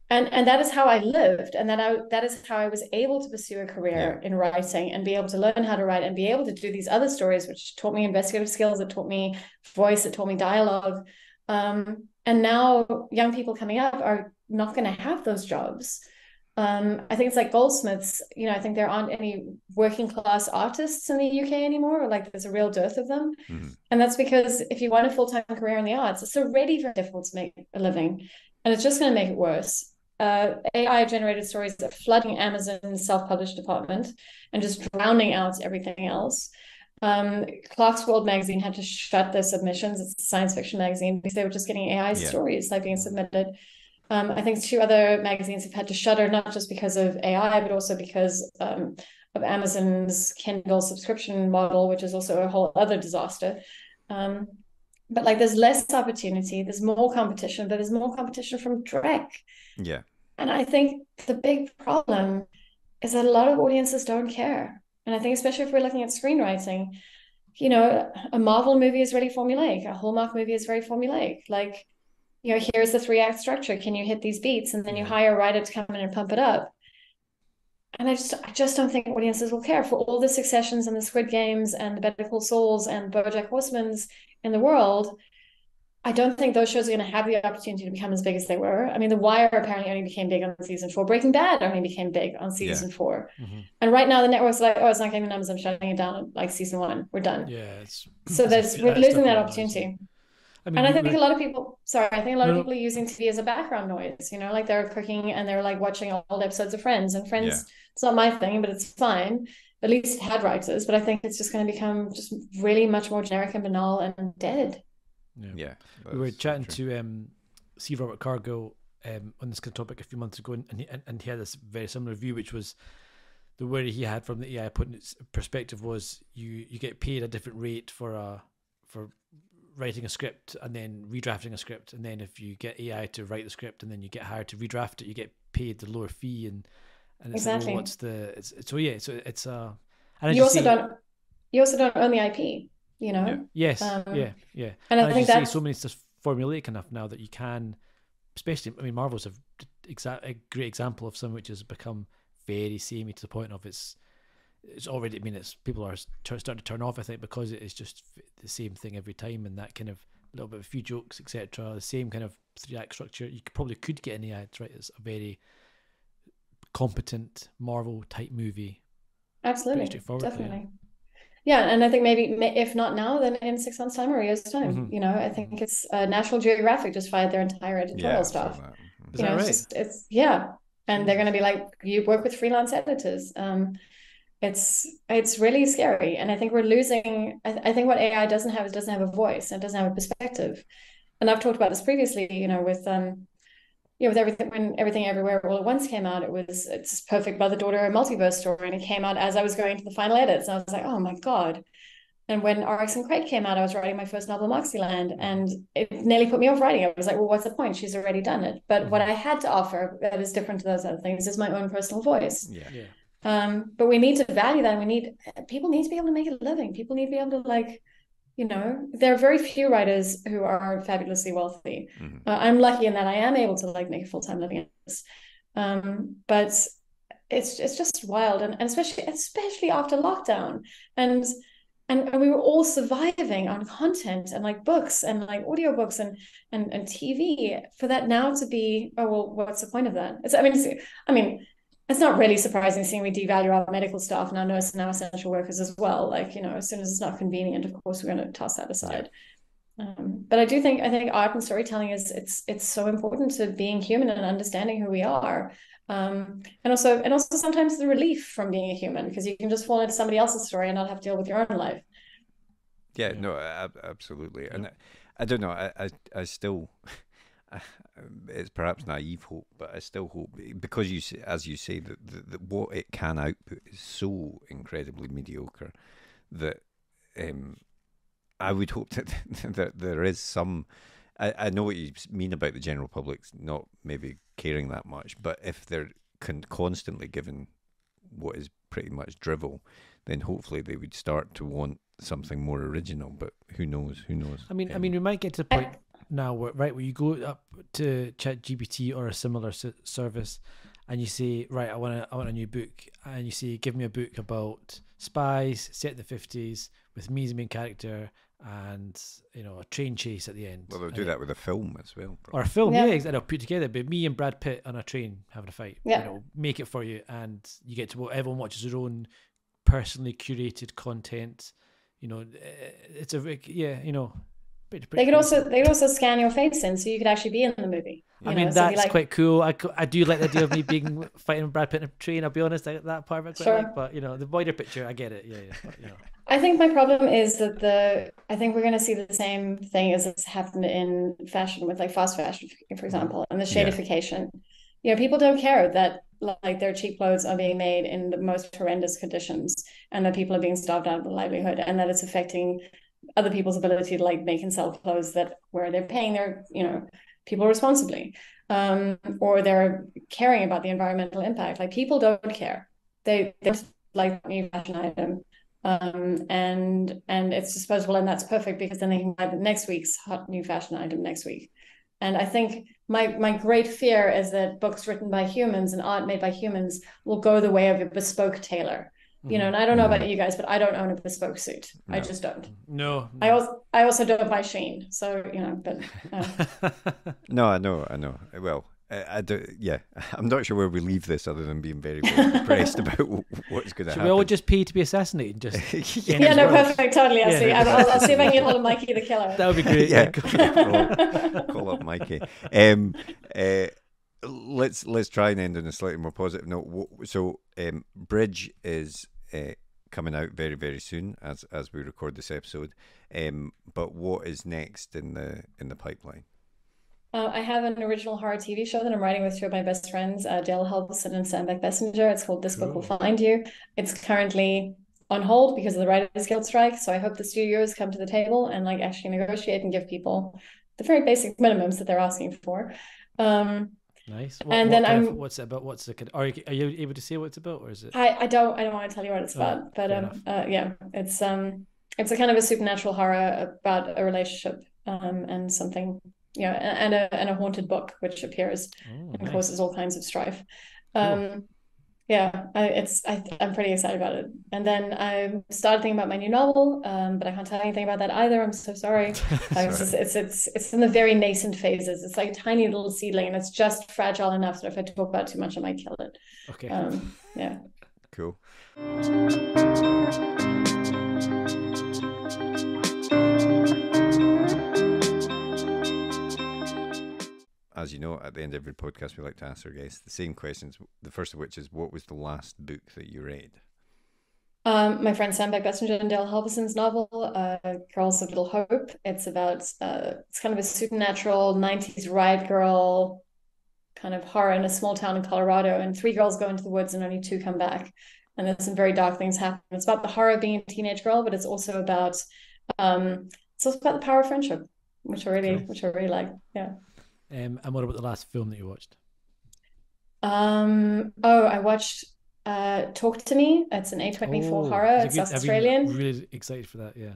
and and that is how I lived, and that I that is how I was able to pursue a career yeah. in writing and be able to learn how to write and be able to do these other stories, which taught me investigative skills, that taught me voice, that taught me dialogue. Um, and now young people coming up are not going to have those jobs um, I think it's like goldsmiths. You know, I think there aren't any working class artists in the UK anymore. Like there's a real dearth of them, mm-hmm. and that's because if you want a full time career in the arts, it's already very difficult to make a living, and it's just going to make it worse. Uh, AI generated stories are flooding Amazon's self published department and just drowning out everything else. Um, Clarkesworld magazine had to shut their submissions. It's a science fiction magazine because they were just getting AI yeah. stories like being submitted. Um, I think two other magazines have had to shutter, not just because of AI, but also because um, of Amazon's Kindle subscription model, which is also a whole other disaster. Um, but like there's less opportunity, there's more competition, but there's more competition from Drek. Yeah. And I think the big problem is that a lot of audiences don't care. And I think especially if we're looking at screenwriting, you know, a Marvel movie is really formulaic, a Hallmark movie is very formulaic. Like you know, here's the three act structure. Can you hit these beats? And then you hire a writer to come in and pump it up. And I just I just don't think audiences will care for all the successions and the Squid Games and the Better Call Sauls and BoJack Horseman's in the world. I don't think those shows are going to have the opportunity to become as big as they were. I mean, The Wire apparently only became big on season four. Breaking Bad only became big on season yeah. 4 mm-hmm. And right now, the network's like, oh, it's not getting the numbers. I'm shutting it down. Like season one, we're done. Yeah, so there's we're losing that opportunity. I mean, and I think a lot of people, sorry, I think a lot of people are using TV as a background noise. You know, like they're cooking and they're like watching old episodes of Friends. And Friends, yeah. it's not my thing, but it's fine. At least it had writers. But I think it's just going to become just really much more generic and banal and dead. Yeah. yeah we were chatting true. to um, C. Robert Cargill um, on this kind of topic a few months ago, and he, and he had this very similar view, which was the worry he had from the AI putting its perspective was you you get paid a different rate for a for writing a script and then redrafting a script, and then if you get AI to write the script and then you get hired to redraft it, you get paid the lower fee, and and it's exactly. like, well, what's the it's, so yeah, so it's uh, and you also see, don't you also don't own the IP you know? Yeah. yes. Um, yeah. Yeah. and, and I think that's so many stuff formulaic enough now that you can especially I mean Marvel's a, exact, a great example of something which has become very samey to the point of it's it's already I mean it's people are starting to turn off I think because it is just the same thing every time and that kind of little bit of a few jokes etc the same kind of three act structure. You could, probably could get any ads right it's a very competent Marvel type movie. Absolutely. definitely yeah. Yeah and i think maybe if not now then in six months time or a year's time mm-hmm. you know i think it's uh, national geographic just fired their entire editorial yeah, staff. mm-hmm. you know it's, just, it's yeah. And they're going to be like you work with freelance editors. Um it's it's really scary and i think we're losing I, I think what ai doesn't have is doesn't have a voice and doesn't have a perspective and i've talked about this previously you know with um you know, with everything when everything everywhere all at once came out, it was it's perfect mother daughter multiverse story, and it came out as I was going to the final edits, and I was like, oh my god. And when Oryx and Crake came out, I was writing my first novel, Moxyland, and it nearly put me off writing. I was like, well, what's the point? She's already done it. But what I had to offer that is different to those other things is my own personal voice. Yeah. yeah. Um, but we need to value that. We need people need to be able to make a living. People need to be able to like you know there are very few writers who are fabulously wealthy mm-hmm. uh, i'm lucky in that i am able to like make a full-time living this um, but it's it's just wild and, and especially especially after lockdown and and, and we were all surviving on content and like books and like audiobooks and and and tv for that now to be oh well what's the point of that it's i mean i mean it's not really surprising seeing we devalue our medical staff and our nurses and our essential workers as well. Like, you know, as soon as it's not convenient, of course, we're going to toss that aside. Um, but I do think I think art and storytelling is it's it's so important to being human and understanding who we are. Um, and also and also sometimes the relief from being a human because you can just fall into somebody else's story and not have to deal with your own life. Yeah, no, absolutely. And I, I don't know, I, I, I still it's perhaps naive hope, but I still hope because you, as you say, that, that, that what it can output is so incredibly mediocre that um, I would hope that that there is some. I, I know what you mean about the general public not maybe caring that much, but if they're con- constantly given what is pretty much drivel, then hopefully they would start to want something more original. But who knows? Who knows? I mean, um, I mean, we might get to the point now right where you go up to chat gpt or a similar service and you say right i want a, I want a new book and you say give me a book about spies set in the 50s with me as the main character and you know a train chase at the end well they'll do that with a film as well probably. or a film yeah, yeah and i'll put together but me and brad pitt on a train having a fight yeah. you know make it for you and you get to everyone watches their own personally curated content you know eh, it's a yeah you know Pretty, pretty they could also they could also scan your face in, so you could actually be in the movie. I know? mean, so that's like... quite cool. I, I do like the idea of me being fighting Brad Pitt in a train. I'll be honest, I, that part of sure. like, but you know, the wider picture, I get it. Yeah, yeah. But, you know. I think my problem is that the I think we're going to see the same thing as it's happened in fashion with like fast fashion, for mm-hmm. example, and the shadification. Yeah. You know, people don't care that like their cheap clothes are being made in the most horrendous conditions and that people are being starved out of a livelihood and that it's affecting other people's ability to like make and sell clothes that where they're paying their you know people responsibly um, or they're caring about the environmental impact. Like people don't care. They they just like new fashion item. Um, and and it's disposable and that's perfect because then they can buy the next week's hot new fashion item next week. And I think my my great fear is that books written by humans and art made by humans will go the way of a bespoke tailor. You know, and I don't know about you guys, but I don't own a bespoke suit. I just don't. No, I also I also don't buy Shein. So you know, but uh, No, I know, I know. Well, I, I do. Yeah, I'm not sure where we leave this, other than being very, very depressed about what's going to should happen. we all just pee to be assassinated? Just yeah, yeah, no, Well, perfect, totally. I'll yeah. see. I'll, I'll I'll see if I can get hold of Mikey the Killer. that would be great. yeah. call, call up Mikey. Um, uh, let's let's try and end on a slightly more positive note. So, um, Bridge is uh, coming out very very soon as as we record this episode. Um, but what is next in the in the pipeline? Uh, I have an original horror TV show that I'm writing with two of my best friends, uh, Dale Halvorsen and Sam Beckbessinger. It's called This Book Will Find You. It's currently on hold because of the Writers Guild strike. So I hope the studios come to the table and like actually negotiate and give people the very basic minimums that they're asking for. Um, Nice. And then I'm- what's it about? What's the? Are you, are you able to say what it's about, or is it? I, I don't I don't want to tell you what it's Oh, about, but um uh, yeah, it's um it's a kind of a supernatural horror about a relationship um and something you know and a and a haunted book which appears Oh, and nice. causes all kinds of strife. Um, yeah, I, it's I, I'm pretty excited about it. And then I started thinking about my new novel, um, but I can't tell anything about that either. I'm so sorry. Uh, it's, just- it's it's it's in the very nascent phases. It's like a tiny little seedling, and it's just fragile enough that if I talk about it too much, I might kill it. Okay. Um, yeah. Cool. As you know, at the end of every podcast, we like to ask our guests the same questions. The first of which is, "What was the last book that you read?" Um, my friend Sam Beckbessinger and Dale Halvorsen's novel, uh, Girls of Little Hope. It's about uh, it's kind of a supernatural '90s riot girl kind of horror in a small town in Colorado, and three girls go into the woods and only two come back, and there's some very dark things happen. It's about the horror of being a teenage girl, but it's also about um, it's also about the power of friendship, which I really, Cool. which I really like. Yeah. Um, and what about the last film that you watched? Um. Oh, I watched uh Talk to Me. It's an A24 Oh, horror. It's good? I've been Australian. Really excited for that. Yeah.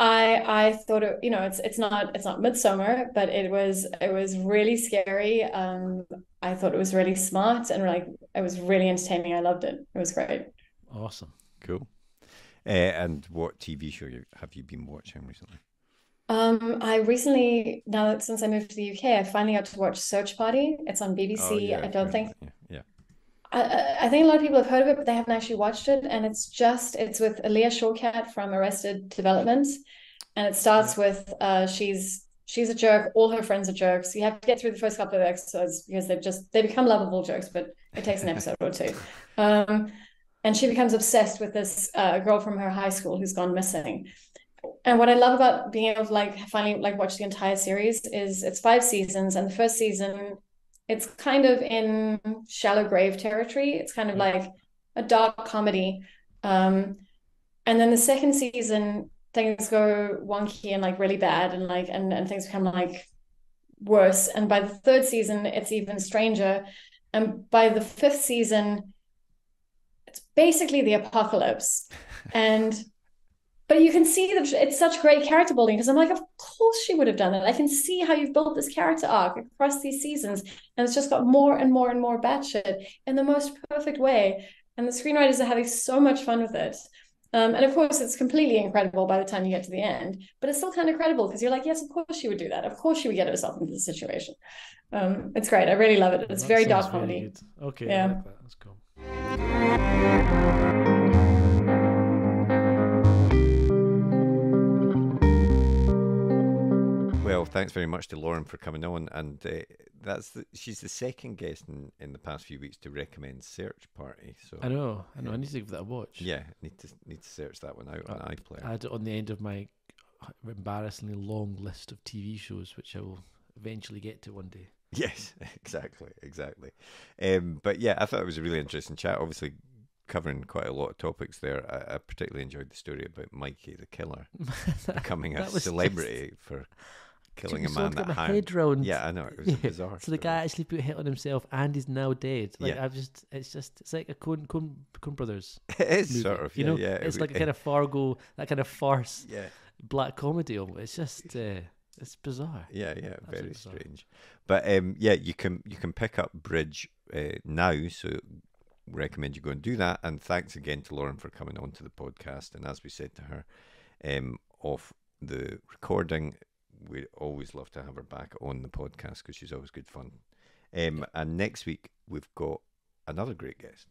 I I thought it, you know, it's it's not it's not Midsommar, but it was it was really scary. Um, I thought it was really smart and like it was really entertaining. I loved it. It was great. Awesome. Cool. Uh, and what TV show have you been watching recently? Um, I recently now that since I moved to the UK, I finally got to watch Search Party. It's on BBC. Oh, yeah, I don't heard think Yeah, I, I- I think a lot of people have heard of it, but they haven't actually watched it. And it's just it's with Alia Shawkat from Arrested Development, and it starts with uh, she's she's a jerk. All her friends are jerks. You have to get through the first couple of episodes because they've just they become lovable jerks, but it takes an episode or two. Um, and she becomes obsessed with this uh, girl from her high school who's gone missing. And what I love about being able to like finally like watch the entire series is it's five seasons, and the first season it's kind of in shallow grave territory. It's kind of like a dark comedy. Um, and then the second season, things go wonky and like really bad, and like and and things become like worse. And by the third season, it's even stranger. And by the fifth season, it's basically the apocalypse. And but you can see that it's such great character building because I'm like, of course she would have done that. I can see how you've built this character arc across these seasons, and it's just got more and more and more batshit in the most perfect way. And the screenwriters are having so much fun with it. Um, and of course, it's completely incredible by the time you get to the end, but it's still kind of credible because you're like, yes, of course she would do that. Of course she would get herself into the situation. Um, it's great. I really love it. It's That very dark comedy. good. Okay. Yeah. like that. That's cool. Well, thanks very much to Lauren for coming on, and uh, that's the, she's the second guest in, in the past few weeks to recommend Search Party. So I know. I know. I need to give that a watch. yeah, need to need to search that one out on iPlayer. I had it on the end of my embarrassingly long list of TV shows, which I will eventually get to one day. Yes, exactly, exactly. Um, but yeah, I thought it was a really interesting chat. Obviously, covering quite a lot of topics there. I, I particularly enjoyed the story about Mikey the killer becoming a celebrity for killing a so man that my head round. Yeah, I know it was Yeah, bizarre. So the guy actually put a hit on himself and he's now dead. Like Yeah. I've just, it's just, it's like a Coen, Coen, Coen Brothers it is movie. sort of, you yeah, know, yeah. it's w- like a kind of Fargo, that kind of farce, yeah. black comedy. almost. It's just, uh, It's bizarre. Yeah, yeah, very bizarre. strange. But um, yeah, you can you can pick up Bridge uh, now, so recommend you go and do that. And thanks again to Lauren for coming on to the podcast. And as we said to her, um, off the recording, we always love to have her back on the podcast because she's always good fun. Um, and next week we've got another great guest.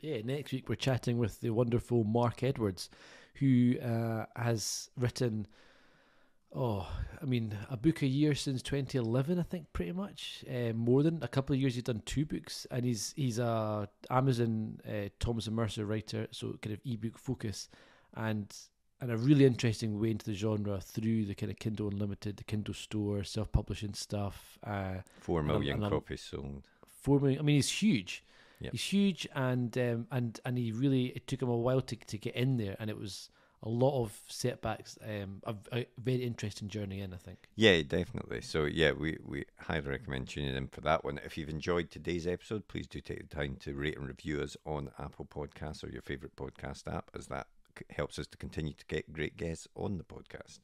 Yeah, next week we're chatting with the wonderful Mark Edwards, who uh, has written, oh, I mean, a book a year since 2011, I think, pretty much. Uh, more than a couple of years, he's done two books, and he's he's a Amazon uh, Thomas and Mercer writer, so kind of ebook focus, and and a really interesting way into the genre through the kind of Kindle Unlimited, the Kindle Store, self-publishing stuff. Uh, Four And I'm- and I'm- copies sold. four million. I mean, he's huge. Yep. He's huge, and um, and and he really it took him a while to to get in there, and it was a lot of setbacks. Um, a, a very interesting journey in, I think. Yeah, definitely. So yeah, we, we highly recommend tuning in for that one. If you've enjoyed today's episode, please do take the time to rate and review us on Apple Podcasts or your favorite podcast app, as that helps us to continue to get great guests on the podcast.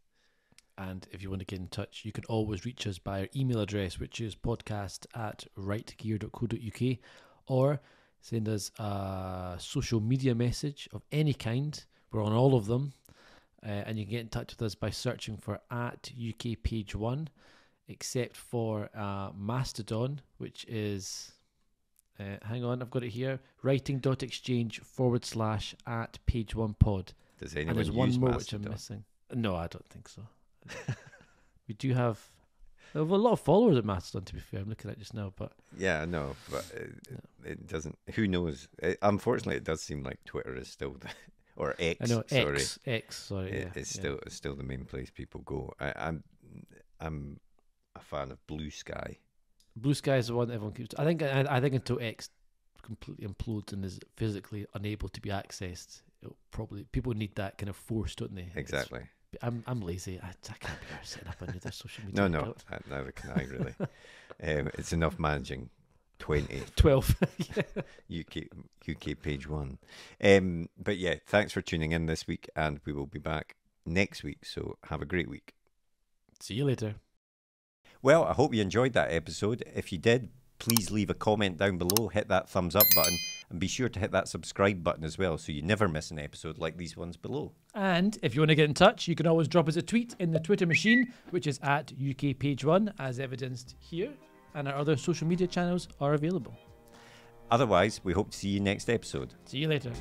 And if you want to get in touch, you can always reach us by our email address, which is podcast at writegear.co.uk, or send us a social media message of any kind. We're on all of them. Uh, and you can get in touch with us by searching for at UK page one, except for uh, Mastodon, which is, uh, hang on, I've got it here writing.exchange forward slash at page one pod. Does anyone And there's one more Mastodon? which I'm missing. No, I don't think so. we do have, we have a lot of followers at Mastodon. To be fair, I'm looking at it just now, but Yeah, no, but it, it, it doesn't. Who knows? It, unfortunately, it does seem like Twitter is still, the, or X. I know sorry, X, X, sorry, it, yeah, it's yeah. still it's still the main place people go. I, I'm I'm a fan of Bluesky. Bluesky is the one everyone keeps. I think I, I think until X completely implodes and is physically unable to be accessed, it'll probably people need that kind of force, don't they? It's- Exactly. I'm I'm lazy. I, I can't be setting up another social media. No, no, account. uh, neither can I really. um, it's enough managing twenty Twelve. UK UK page one. Um, but yeah, thanks for tuning in this week, and we will be back next week. So have a great week. See you later. Well, I hope you enjoyed that episode. If you did, please leave a comment down below, hit that thumbs up button, and be sure to hit that subscribe button as well so you never miss an episode like these ones below. And if you want to get in touch, you can always drop us a tweet in the Twitter machine, which is at UK Page One, as evidenced here, and our other social media channels are available. Otherwise, we hope to see you next episode. See you later.